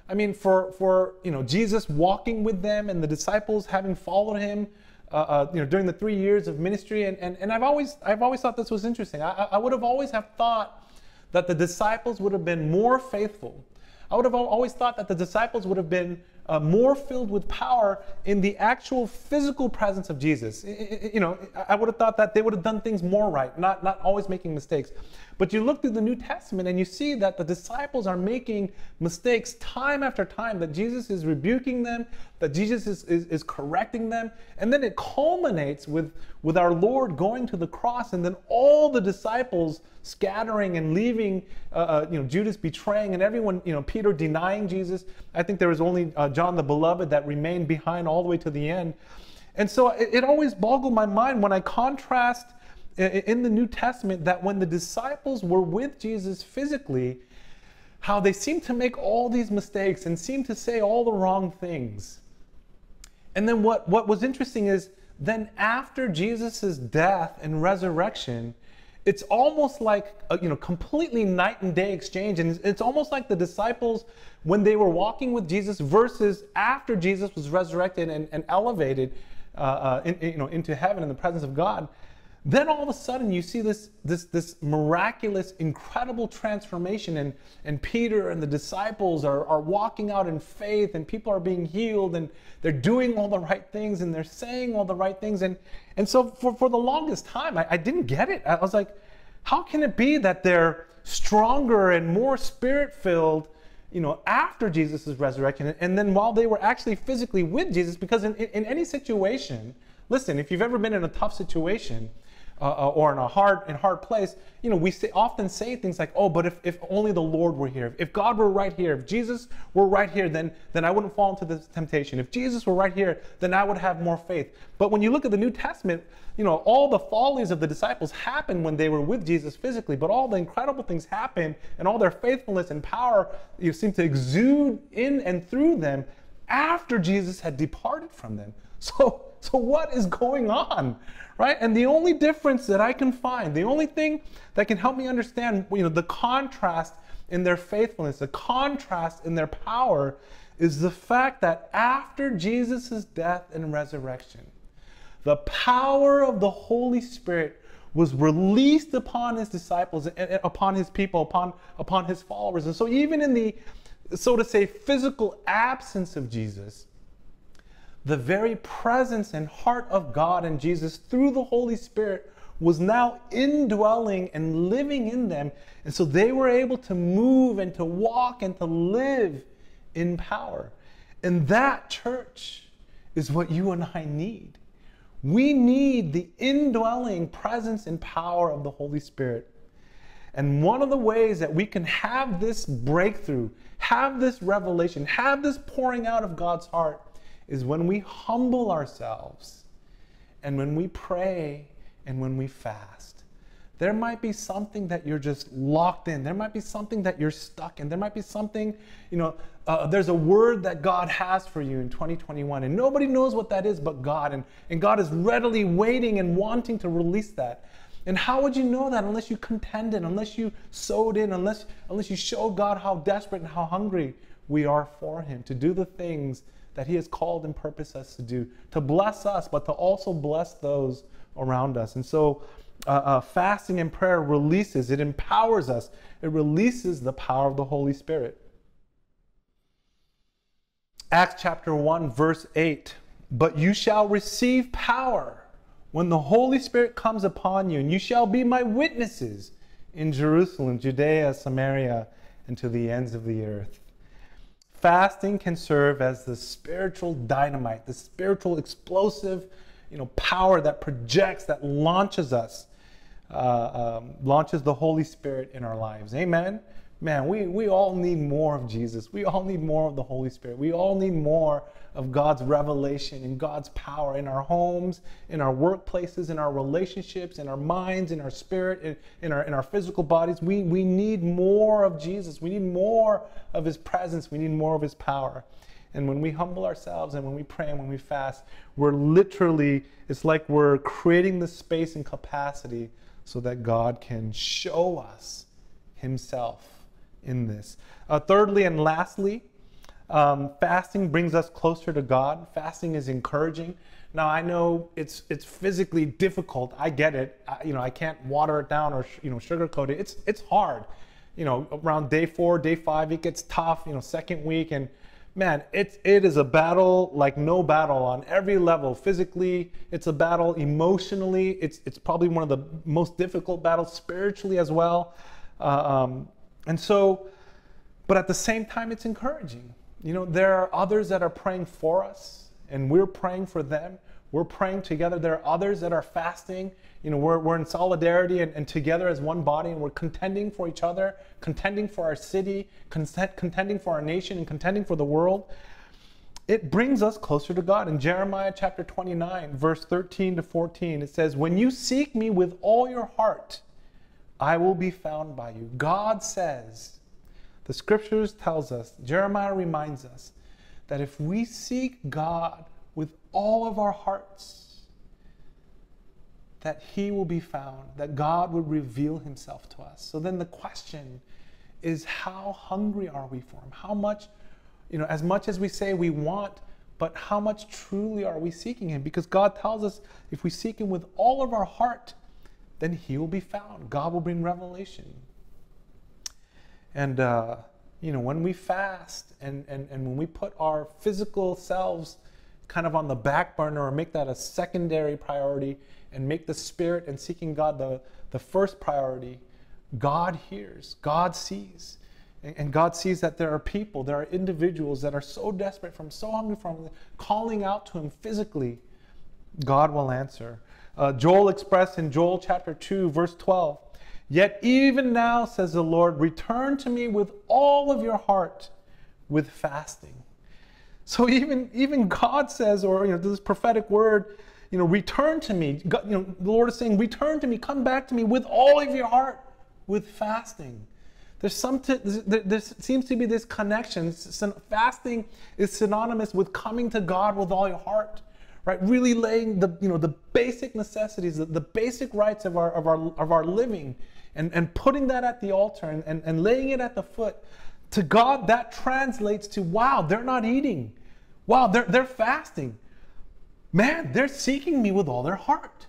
I mean, for, for you know, Jesus walking with them and the disciples having followed him uh, uh, you know, during the three years of ministry. And, and, and I've, always, I've always thought this was interesting. I, I would have always have thought that the disciples would have been more faithful. I would have always thought that the disciples would have been uh, more filled with power in the actual physical presence of Jesus. You know, I would have thought that they would have done things more right, not, not always making mistakes. But you look through the New Testament and you see that the disciples are making mistakes time after time, that Jesus is rebuking them, that Jesus is, is, is, correcting them. And then it culminates with, with our Lord going to the cross and then all the disciples scattering and leaving, uh, uh, you know, Judas betraying and everyone, you know, Peter denying Jesus. I think there was only uh, John the Beloved that remained behind all the way to the end. And so it, it always boggled my mind when I contrast in the New Testament that when the disciples were with Jesus physically, how they seemed to make all these mistakes and seemed to say all the wrong things. And then what, what was interesting is then after Jesus' death and resurrection, it's almost like a you know completely night and day exchange and it's almost like the disciples when they were walking with jesus versus after jesus was resurrected and, and elevated uh, uh, in, you know into heaven in the presence of god then all of a sudden you see this, this, this miraculous, incredible transformation, and, and Peter and the disciples are, are walking out in faith, and people are being healed, and they're doing all the right things, and they're saying all the right things. And, and so for, for the longest time, I, I didn't get it. I was like, how can it be that they're stronger and more spirit filled? you know, after Jesus' resurrection, and then while they were actually physically with Jesus, because in, in, in any situation, listen, if you've ever been in a tough situation, uh, uh, or in a hard in hard place, you know, we say, often say things like, "Oh, but if, if only the Lord were here, if God were right here, if Jesus were right here, then then I wouldn't fall into this temptation. If Jesus were right here, then I would have more faith." But when you look at the New Testament, you know, all the follies of the disciples happened when they were with Jesus physically, but all the incredible things happened, and all their faithfulness and power you seem to exude in and through them after Jesus had departed from them. So so what is going on? Right? And the only difference that I can find, the only thing that can help me understand, you know, the contrast in their faithfulness, the contrast in their power is the fact that after Jesus' death and resurrection, the power of the Holy Spirit was released upon his disciples and upon his people, upon, upon his followers. And so, even in the, so to say, physical absence of Jesus, the very presence and heart of God and Jesus through the Holy Spirit was now indwelling and living in them. And so they were able to move and to walk and to live in power. And that church is what you and I need. We need the indwelling presence and power of the Holy Spirit. And one of the ways that we can have this breakthrough, have this revelation, have this pouring out of God's heart is when we humble ourselves and when we pray and when we fast. There might be something that you're just locked in. There might be something that you're stuck in. There might be something, you know, uh, there's a word that God has for you in 2021, and nobody knows what that is but God. And, and God is readily waiting and wanting to release that. And how would you know that unless you contended, unless you sowed in, unless, unless you showed God how desperate and how hungry we are for Him to do the things that He has called and purposed us to do, to bless us, but to also bless those around us. And so, uh, uh, fasting and prayer releases, it empowers us, it releases the power of the Holy Spirit. Acts chapter 1, verse 8. But you shall receive power when the Holy Spirit comes upon you, and you shall be my witnesses in Jerusalem, Judea, Samaria, and to the ends of the earth. Fasting can serve as the spiritual dynamite, the spiritual explosive you know, power that projects, that launches us, uh, um, launches the Holy Spirit in our lives. Amen man, we, we all need more of Jesus. We all need more of the Holy Spirit. We all need more of God's revelation and God's power in our homes, in our workplaces, in our relationships, in our minds, in our spirit, in, in, our, in our physical bodies. We, we need more of Jesus. We need more of His presence. We need more of His power. And when we humble ourselves and when we pray and when we fast, we're literally, it's like we're creating the space and capacity so that God can show us Himself in this. Uh, thirdly and lastly, um, fasting brings us closer to God. Fasting is encouraging. Now I know it's it's physically difficult. I get it. I, you know I can't water it down or you know sugarcoat it. It's it's hard. You know around day four, day five, it gets tough. You know second week and man, it's it is a battle like no battle on every level. Physically, it's a battle. Emotionally, it's it's probably one of the most difficult battles. Spiritually as well. Uh, um, and so, but at the same time, it's encouraging. You know, there are others that are praying for us, and we're praying for them. We're praying together. There are others that are fasting. You know, we're, we're in solidarity and, and together as one body, and we're contending for each other, contending for our city, contending for our nation, and contending for the world. It brings us closer to God. In Jeremiah chapter 29, verse 13 to 14, it says, When you seek me with all your heart, I will be found by you. God says, the scriptures tells us, Jeremiah reminds us that if we seek God with all of our hearts, that he will be found, that God would reveal himself to us. So then the question is how hungry are we for him? How much, you know, as much as we say we want, but how much truly are we seeking him? Because God tells us if we seek him with all of our heart, then he will be found. God will bring revelation. And, uh, you know, when we fast and, and, and when we put our physical selves kind of on the back burner or make that a secondary priority and make the spirit and seeking God the, the first priority, God hears, God sees. And God sees that there are people, there are individuals that are so desperate from, so hungry from, calling out to Him physically. God will answer. Uh, Joel expressed in Joel chapter 2, verse 12 Yet even now, says the Lord, return to me with all of your heart with fasting. So even, even God says, or you know, this prophetic word, you know, return to me. God, you know, the Lord is saying, return to me, come back to me with all of your heart with fasting. There's some t- there, there seems to be this connection. Fasting is synonymous with coming to God with all your heart right? Really laying the, you know, the basic necessities, the, the basic rights of our, of our, of our living and, and putting that at the altar and, and, and laying it at the foot. To God, that translates to, wow, they're not eating. Wow, they're, they're fasting. Man, they're seeking me with all their heart,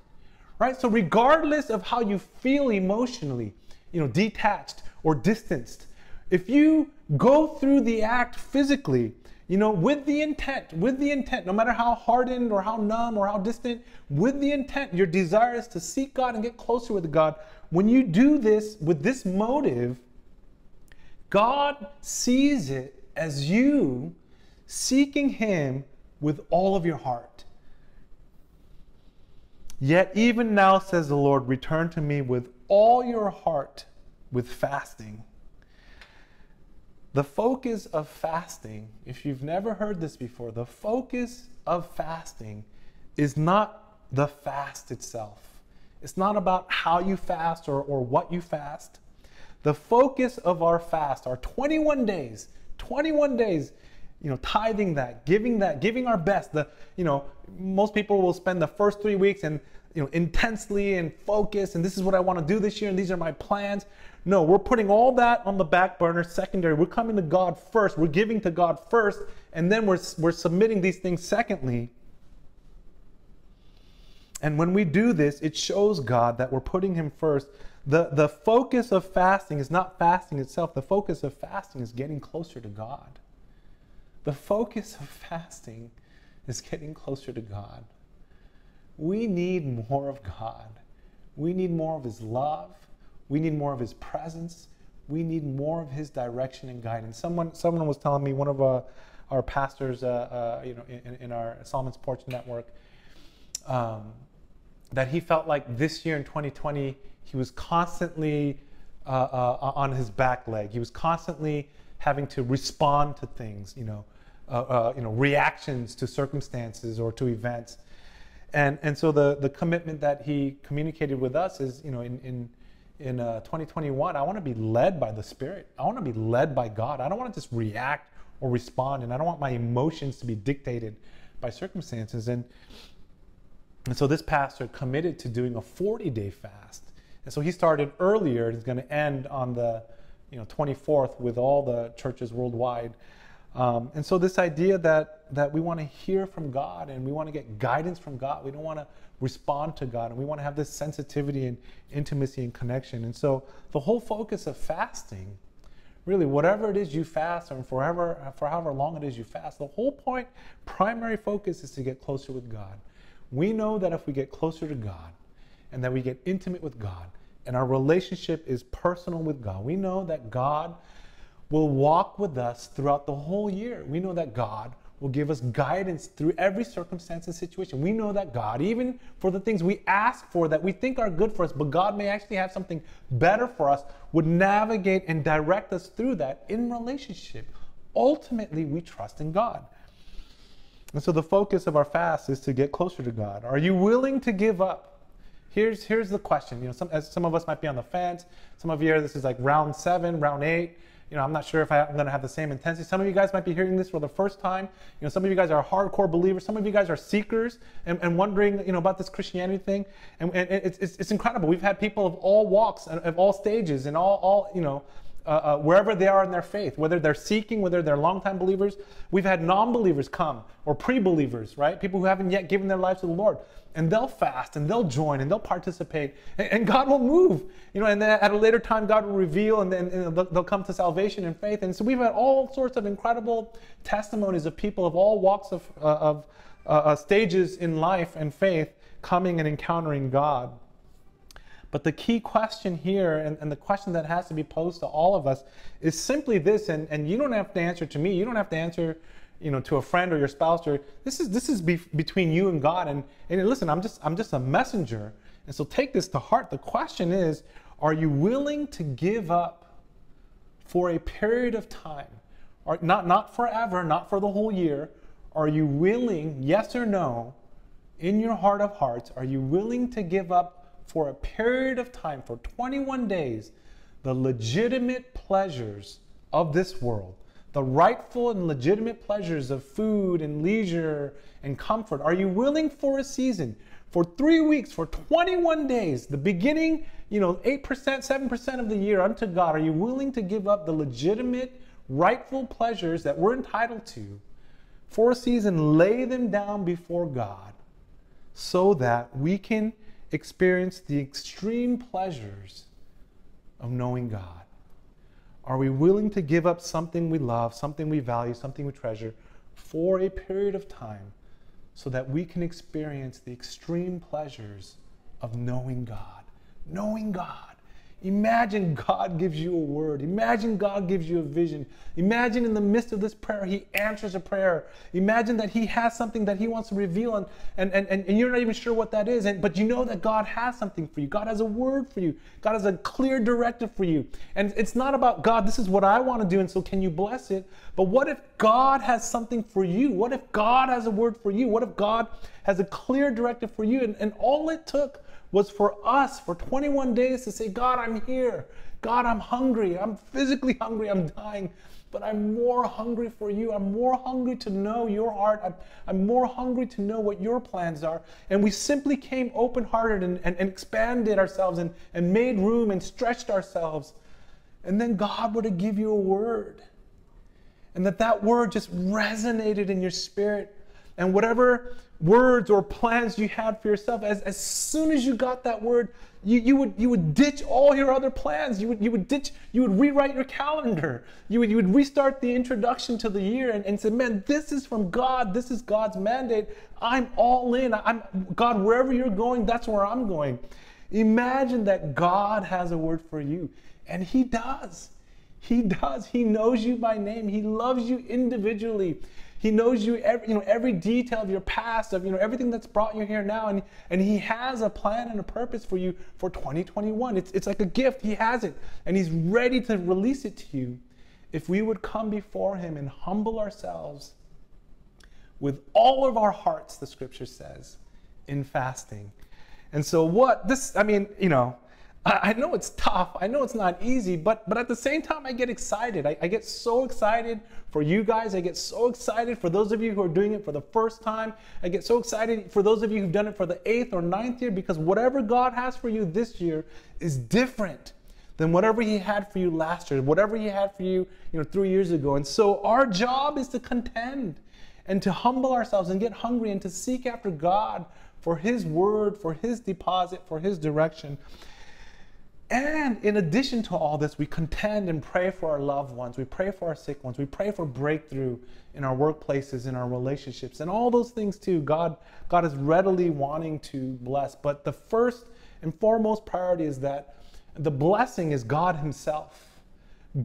right? So regardless of how you feel emotionally, you know, detached or distanced, if you go through the act physically, you know, with the intent, with the intent, no matter how hardened or how numb or how distant, with the intent, your desire is to seek God and get closer with God. When you do this with this motive, God sees it as you seeking Him with all of your heart. Yet, even now, says the Lord, return to me with all your heart with fasting the focus of fasting, if you've never heard this before, the focus of fasting is not the fast itself. It's not about how you fast or, or what you fast. The focus of our fast, our 21 days, 21 days, you know, tithing that, giving that, giving our best. The, you know, most people will spend the first three weeks and you know intensely and focus, and this is what I want to do this year, and these are my plans. No, we're putting all that on the back burner, secondary. We're coming to God first. We're giving to God first, and then we're, we're submitting these things secondly. And when we do this, it shows God that we're putting Him first. The, the focus of fasting is not fasting itself, the focus of fasting is getting closer to God. the focus of fasting is getting closer to God. We need more of God. We need more of His love. We need more of His presence. We need more of His direction and guidance. Someone, someone was telling me, one of uh, our pastors, uh, uh, you know, in, in, our Solomon's Porch network, um, that he felt like this year in 2020 he was constantly uh, uh, on his back leg. He was constantly having to respond to things, you know, uh, you know, reactions to circumstances or to events. And, and so the, the commitment that he communicated with us is, you know, in, in, in uh, 2021, I want to be led by the Spirit. I want to be led by God. I don't want to just react or respond, and I don't want my emotions to be dictated by circumstances. And, and so this pastor committed to doing a 40 day fast. And so he started earlier. He's going to end on the you know, 24th with all the churches worldwide. Um, and so this idea that that we want to hear from God and we want to get guidance from God. We don't want to respond to God and we want to have this sensitivity and intimacy and connection. And so the whole focus of fasting, really, whatever it is you fast or forever for however long it is you fast, the whole point, primary focus is to get closer with God. We know that if we get closer to God and that we get intimate with God and our relationship is personal with God, we know that God will walk with us throughout the whole year. We know that God will give us guidance through every circumstance and situation. We know that God, even for the things we ask for that we think are good for us, but God may actually have something better for us, would navigate and direct us through that in relationship. Ultimately, we trust in God. And so the focus of our fast is to get closer to God. Are you willing to give up? Here's, here's the question. You know, some, as some of us might be on the fence. Some of you, are this is like round seven, round eight you know, I'm not sure if I, am going to have the same intensity. Some of you guys might be hearing this for the first time. You know, some of you guys are hardcore believers. Some of you guys are seekers and, and wondering, you know, about this Christianity thing. And, and it's, it's, it's, incredible. We've had people of all walks, and of all stages, and all, all you know, uh, uh, wherever they are in their faith, whether they're seeking, whether they're longtime believers. We've had non believers come or pre believers, right? People who haven't yet given their lives to the Lord. And they'll fast and they'll join and they'll participate and, and God will move. You know, and then at a later time, God will reveal and then and they'll, come to salvation and faith. And so we've had all sorts of incredible testimonies of people of all walks of, uh, of uh, uh stages in life and faith coming and encountering God. But the key question here, and, and, the question that has to be posed to all of us, is simply this, and, and you don't have to answer to me, you don't have to answer you know, to a friend or your spouse, or this is this is be, between you and God. And, and listen, I'm just I'm just a messenger. And so take this to heart. The question is, are you willing to give up for a period of time? Or not not forever, not for the whole year. Are you willing, yes or no, in your heart of hearts, are you willing to give up for a period of time, for 21 days, the legitimate pleasures of this world, the rightful and legitimate pleasures of food and leisure and comfort? Are you willing for a season, for three weeks, for 21 days, the beginning, you know, 8%, 7% of the year unto God? Are you willing to give up the legitimate, rightful pleasures that we're entitled to for a season, lay them down before God so that we can experience the extreme pleasures of knowing God? Are we willing to give up something we love, something we value, something we treasure for a period of time so that we can experience the extreme pleasures of knowing God? Knowing God. Imagine God gives you a word. Imagine God gives you a vision. Imagine in the midst of this prayer, He answers a prayer. Imagine that He has something that He wants to reveal, and, and, and, and you're not even sure what that is. And, but you know that God has something for you. God has a word for you. God has a clear directive for you. And it's not about God, this is what I want to do, and so can you bless it? But what if God has something for you? What if God has a word for you? What if God has a clear directive for you? And, and all it took was for us for 21 days to say, God, I'm here. God, I'm hungry. I'm physically hungry. I'm dying. But I'm more hungry for you. I'm more hungry to know your heart. I'm, I'm more hungry to know what your plans are. And we simply came open hearted and, and, and expanded ourselves and, and made room and stretched ourselves. And then God would have give you a word. And that that word just resonated in your spirit. And whatever words or plans you had for yourself, as, as soon as you got that word, you, you would you would ditch all your other plans. You would you would ditch, you would rewrite your calendar. You would you would restart the introduction to the year and, and say, man, this is from God, this is God's mandate. I'm all in. I'm God, wherever you're going, that's where I'm going. Imagine that God has a word for you, and He does. He does. He knows you by name. He loves you individually. He knows you every, you know, every detail of your past, of you know, everything that's brought you here now. And, and he has a plan and a purpose for you for 2021. It's, it's like a gift. He has it. And he's ready to release it to you. If we would come before him and humble ourselves with all of our hearts, the scripture says, in fasting. And so what this, I mean, you know, I know it's tough. I know it's not easy, but but at the same time, I get excited. I, I, get so excited for you guys. I get so excited for those of you who are doing it for the first time. I get so excited for those of you who've done it for the eighth or ninth year because whatever God has for you this year is different than whatever He had for you last year, whatever He had for you, you know, three years ago. And so our job is to contend and to humble ourselves and get hungry and to seek after God for His word, for His deposit, for His direction. And in addition to all this, we contend and pray for our loved ones. We pray for our sick ones. We pray for breakthrough in our workplaces, in our relationships, and all those things too. God, God is readily wanting to bless. But the first and foremost priority is that the blessing is God Himself.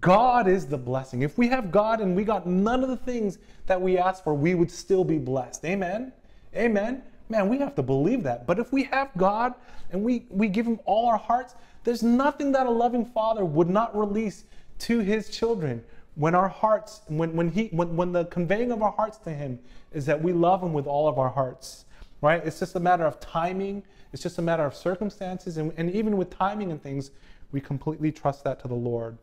God is the blessing. If we have God and we got none of the things that we ask for, we would still be blessed. Amen. Amen. Man, we have to believe that. But if we have God and we, we give Him all our hearts, there's nothing that a loving father would not release to his children when our hearts, when, when, he, when, when the conveying of our hearts to him is that we love him with all of our hearts, right? It's just a matter of timing. It's just a matter of circumstances. And, and even with timing and things, we completely trust that to the Lord.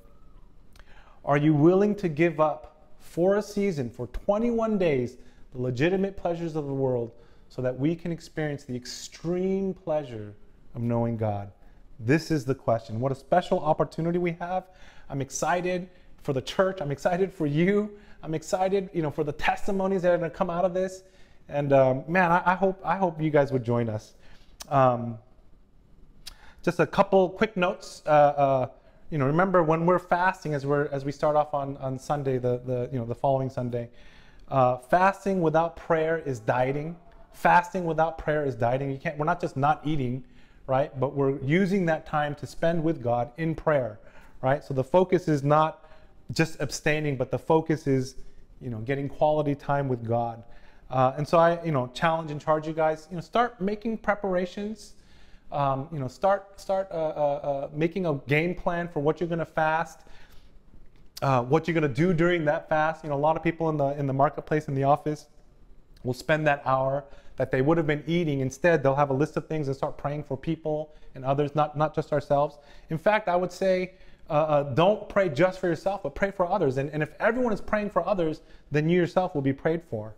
Are you willing to give up for a season, for 21 days, the legitimate pleasures of the world so that we can experience the extreme pleasure of knowing God? This is the question. What a special opportunity we have. I'm excited for the church. I'm excited for you. I'm excited, you know, for the testimonies that are going to come out of this. And um, man, I, I, hope I hope you guys would join us. Um, just a couple quick notes. Uh, uh, you know, remember when we're fasting, as we're as we start off on on Sunday, the the you know the following Sunday, uh, fasting without prayer is dieting. Fasting without prayer is dieting. You can't. We're not just not eating right? But we're using that time to spend with God in prayer, right? So the focus is not just abstaining, but the focus is, you know, getting quality time with God. Uh, and so I, you know, challenge and charge you guys, you know, start making preparations. Um, you know, start start uh, uh, uh making a game plan for what you're going to fast, uh, what you're going to do during that fast. You know, a lot of people in the in the marketplace in the office will spend that hour that they would have been eating. Instead, they'll have a list of things and start praying for people and others, not, not just ourselves. In fact, I would say uh, uh, don't pray just for yourself, but pray for others. And, and if everyone is praying for others, then you yourself will be prayed for.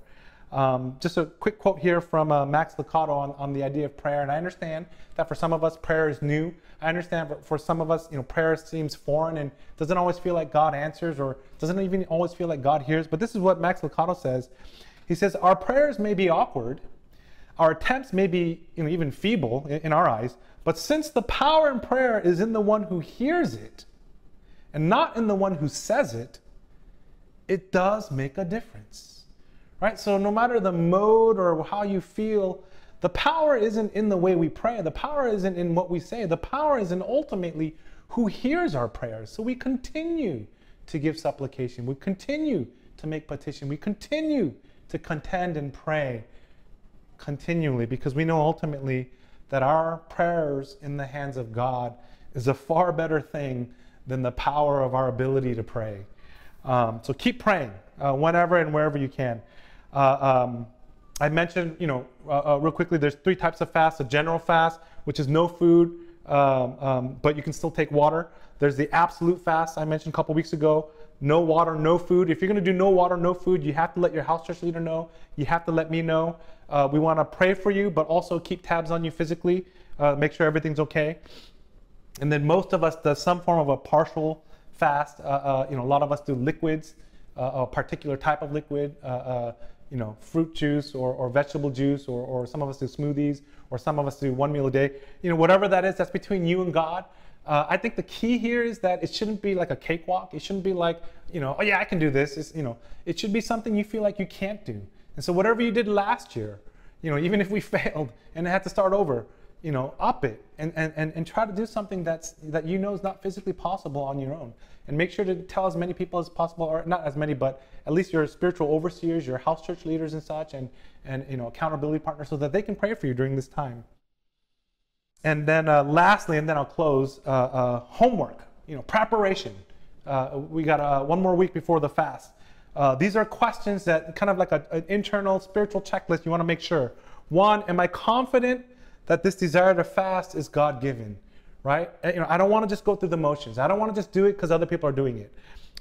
Um, just a quick quote here from uh, Max Lucado on, on the idea of prayer. And I understand that for some of us, prayer is new. I understand for, for some of us, you know, prayer seems foreign and doesn't always feel like God answers or doesn't even always feel like God hears. But this is what Max Lucado says. He says, Our prayers may be awkward, our attempts may be you know, even feeble in, in our eyes, but since the power in prayer is in the one who hears it and not in the one who says it, it does make a difference. Right? So no matter the mode or how you feel, the power isn't in the way we pray. The power isn't in what we say. The power is in ultimately who hears our prayers. So we continue to give supplication. We continue to make petition. We continue to contend and pray continually because we know ultimately that our prayers in the hands of God is a far better thing than the power of our ability to pray. Um, so keep praying uh, whenever and wherever you can. Uh, um, I mentioned, you know, uh, uh real quickly, there's three types of fast. A general fast, which is no food, um, um, but you can still take water. There's the absolute fast I mentioned a couple weeks ago, no water, no food. If you're going to do no water, no food, you have to let your house church leader know. You have to let me know. Uh, we want to pray for you, but also keep tabs on you physically, uh, make sure everything's okay. And then most of us does some form of a partial fast. Uh, uh you know, a lot of us do liquids, uh, a particular type of liquid. Uh, you know, fruit juice or, or vegetable juice, or, or some of us do smoothies, or some of us do one meal a day. You know, whatever that is, that's between you and God. Uh, I think the key here is that it shouldn't be like a cakewalk. It shouldn't be like, you know, oh yeah, I can do this. It's, you know, it should be something you feel like you can't do. And so whatever you did last year, you know, even if we failed and had to start over, you know, up it and, and, and, and try to do something that's that you know is not physically possible on your own. And make sure to tell as many people as possible, or not as many, but at least your spiritual overseers, your house church leaders and such, and, and you know, accountability partners so that they can pray for you during this time. And then uh, lastly, and then I'll close, uh, uh, homework, you know, preparation. Uh, we got uh, one more week before the fast. Uh, these are questions that kind of like a, an internal spiritual checklist you want to make sure. One, am I confident that this desire to fast is God given? Right? You know, I don't want to just go through the motions. I don't want to just do it because other people are doing it.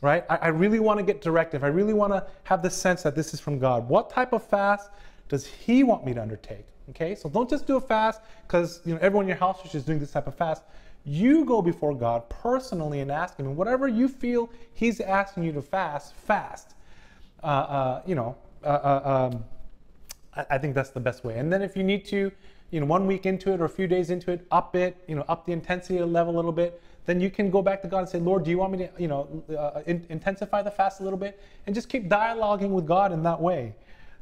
Right? I, I really want to get directive. I really want to have the sense that this is from God. What type of fast does He want me to undertake? Okay, so don't just do a fast because you know everyone in your house is just doing this type of fast. You go before God personally and ask Him, and whatever you feel He's asking you to fast, fast. Uh, uh, you know, uh, uh um, I, I, think that's the best way. And then if you need to, you know, one week into it or a few days into it, up it, you know, up the intensity level a little bit. Then you can go back to God and say, Lord, do you want me to, you know, uh, in, intensify the fast a little bit, and just keep dialoguing with God in that way.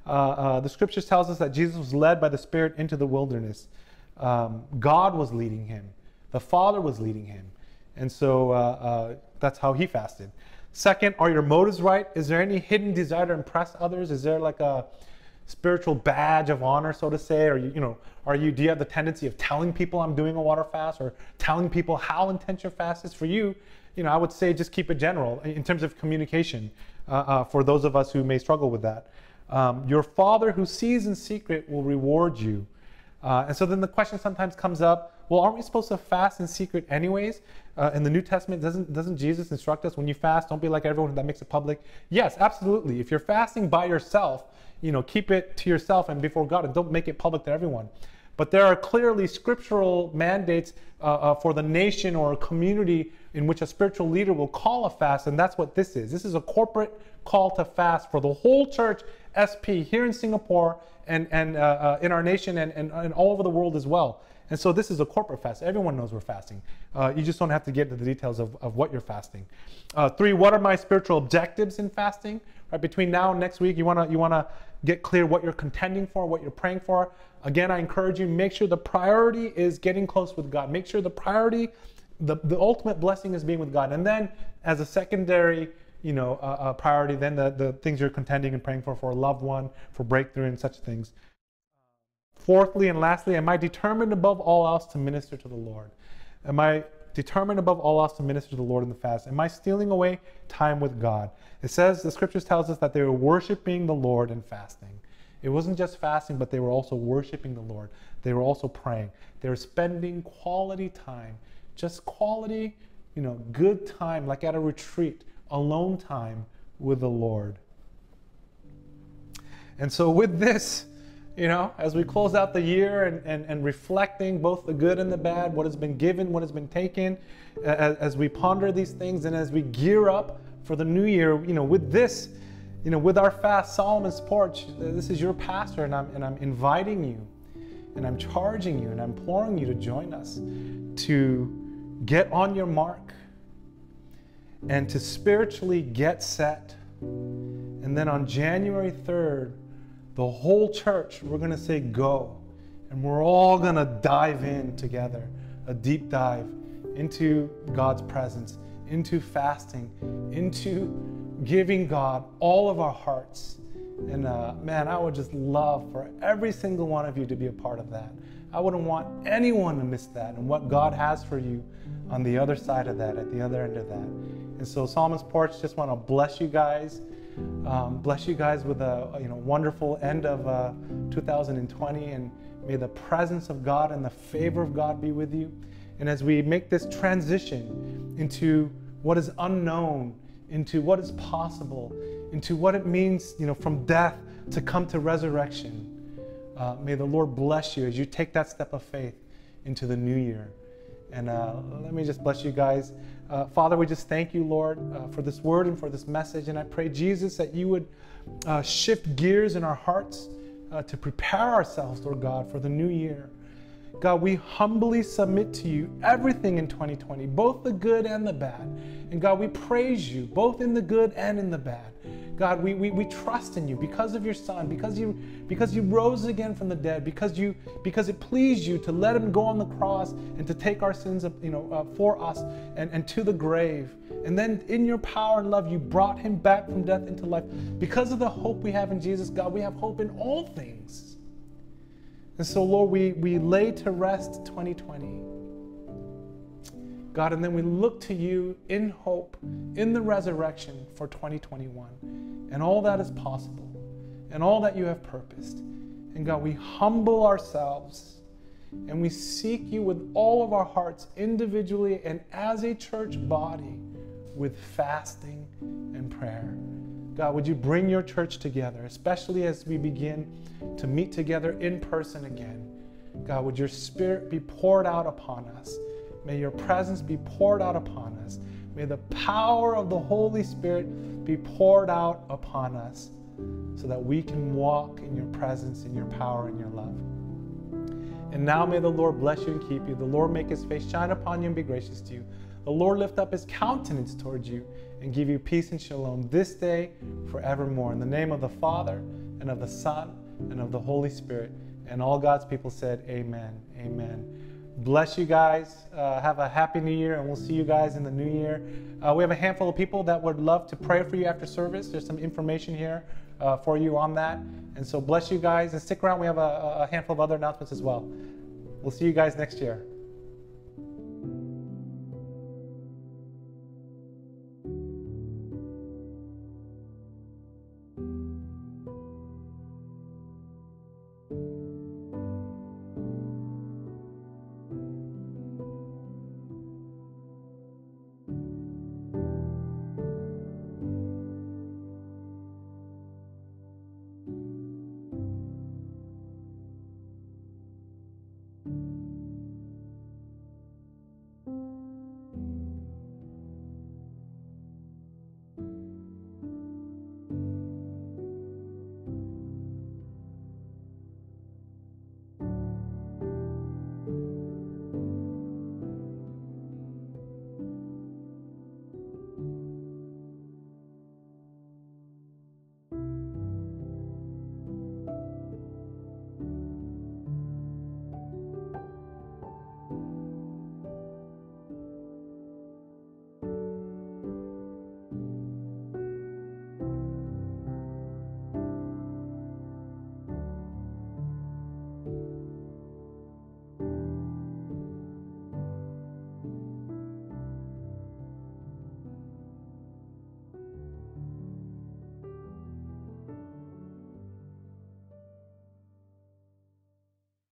Uh, uh, the scriptures tells us that Jesus was led by the Spirit into the wilderness. Um, God was leading him. The Father was leading him. And so uh, uh, that's how he fasted. Second, are your motives right? Is there any hidden desire to impress others? Is there like a spiritual badge of honor, so to say? Or you, you know, are you do you have the tendency of telling people I'm doing a water fast or telling people how intense your fast is? For you, you know, I would say just keep it general in terms of communication uh, uh, for those of us who may struggle with that. Um, your Father who sees in secret will reward you. Uh, and so then the question sometimes comes up well, aren't we supposed to fast in secret anyways? Uh, in the New Testament, doesn't, doesn't Jesus instruct us when you fast, don't be like everyone that makes it public? Yes, absolutely. If you're fasting by yourself, you know, keep it to yourself and before God and don't make it public to everyone. But there are clearly scriptural mandates uh, uh, for the nation or a community in which a spiritual leader will call a fast, and that's what this is. This is a corporate call to fast for the whole church SP here in Singapore and, and uh, uh, in our nation and, and, and, all over the world as well. And so this is a corporate fast. Everyone knows we're fasting. Uh, you just don't have to get into the details of, of what you're fasting. Uh, three, what are my spiritual objectives in fasting? Right between now and next week, you wanna you wanna get clear what you're contending for, what you're praying for. Again, I encourage you make sure the priority is getting close with God. Make sure the priority, the, the ultimate blessing is being with God. And then as a secondary you know, a, a priority than the, the things you're contending and praying for, for a loved one, for breakthrough and such things. Fourthly and lastly, am I determined above all else to minister to the Lord? Am I determined above all else to minister to the Lord in the fast? Am I stealing away time with God? It says, the scriptures tells us that they were worshiping the Lord and fasting. It wasn't just fasting, but they were also worshiping the Lord. They were also praying. They were spending quality time, just quality, you know, good time, like at a retreat, alone time with the Lord. And so, with this, you know, as we close out the year and, and, and reflecting both the good and the bad, what has been given, what has been taken, as, as we ponder these things and as we gear up for the new year, you know, with this, you know, with our fast Solomon's porch, this is your pastor, and I'm, and I'm inviting you, and I'm charging you, and I'm imploring you to join us to get on your mark and to spiritually get set. And then on January 3rd, the whole church, we're going to say go. And we're all going to dive in together, a deep dive into God's presence, into fasting, into giving God all of our hearts. And uh, man, I would just love for every single one of you to be a part of that. I wouldn't want anyone to miss that and what God has for you on the other side of that, at the other end of that. And so Solomon's Porch just want to bless you guys. Um, bless you guys with a you know wonderful end of uh, 2020 and may the presence of God and the favor of God be with you. And as we make this transition into what is unknown, into what is possible, into what it means, you know, from death to come to resurrection, uh, may the Lord bless you as you take that step of faith into the new year. And uh, let me just bless you guys. Uh, Father, we just thank you, Lord, uh, for this word and for this message. And I pray, Jesus, that you would uh, shift gears in our hearts uh, to prepare ourselves, Lord God, for the new year. God, we humbly submit to you everything in 2020, both the good and the bad. And God, we praise you both in the good and in the bad. God, we, we, we trust in you because of your son, because you because you rose again from the dead, because you because it pleased you to let him go on the cross and to take our sins you know uh, for us and, and to the grave. And then in your power and love, you brought him back from death into life. Because of the hope we have in Jesus, God, we have hope in all things. And so, Lord, we, we lay to rest 2020. God, and then we look to you in hope, in the resurrection for 2021, and all that is possible, and all that you have purposed. And God, we humble ourselves and we seek you with all of our hearts, individually and as a church body, with fasting and prayer. God, would you bring your church together, especially as we begin to meet together in person again? God, would your spirit be poured out upon us? May your presence be poured out upon us. May the power of the Holy Spirit be poured out upon us so that we can walk in your presence, in your power, and your love. And now may the Lord bless you and keep you. The Lord make his face shine upon you and be gracious to you. The Lord lift up his countenance towards you and give you peace and shalom this day forevermore. In the name of the Father, and of the Son, and of the Holy Spirit. And all God's people said, Amen. Amen. Bless you guys. Uh, have a happy new year, and we'll see you guys in the new year. Uh, we have a handful of people that would love to pray for you after service. There's some information here uh, for you on that. And so bless you guys. And stick around, we have a, a handful of other announcements as well. We'll see you guys next year.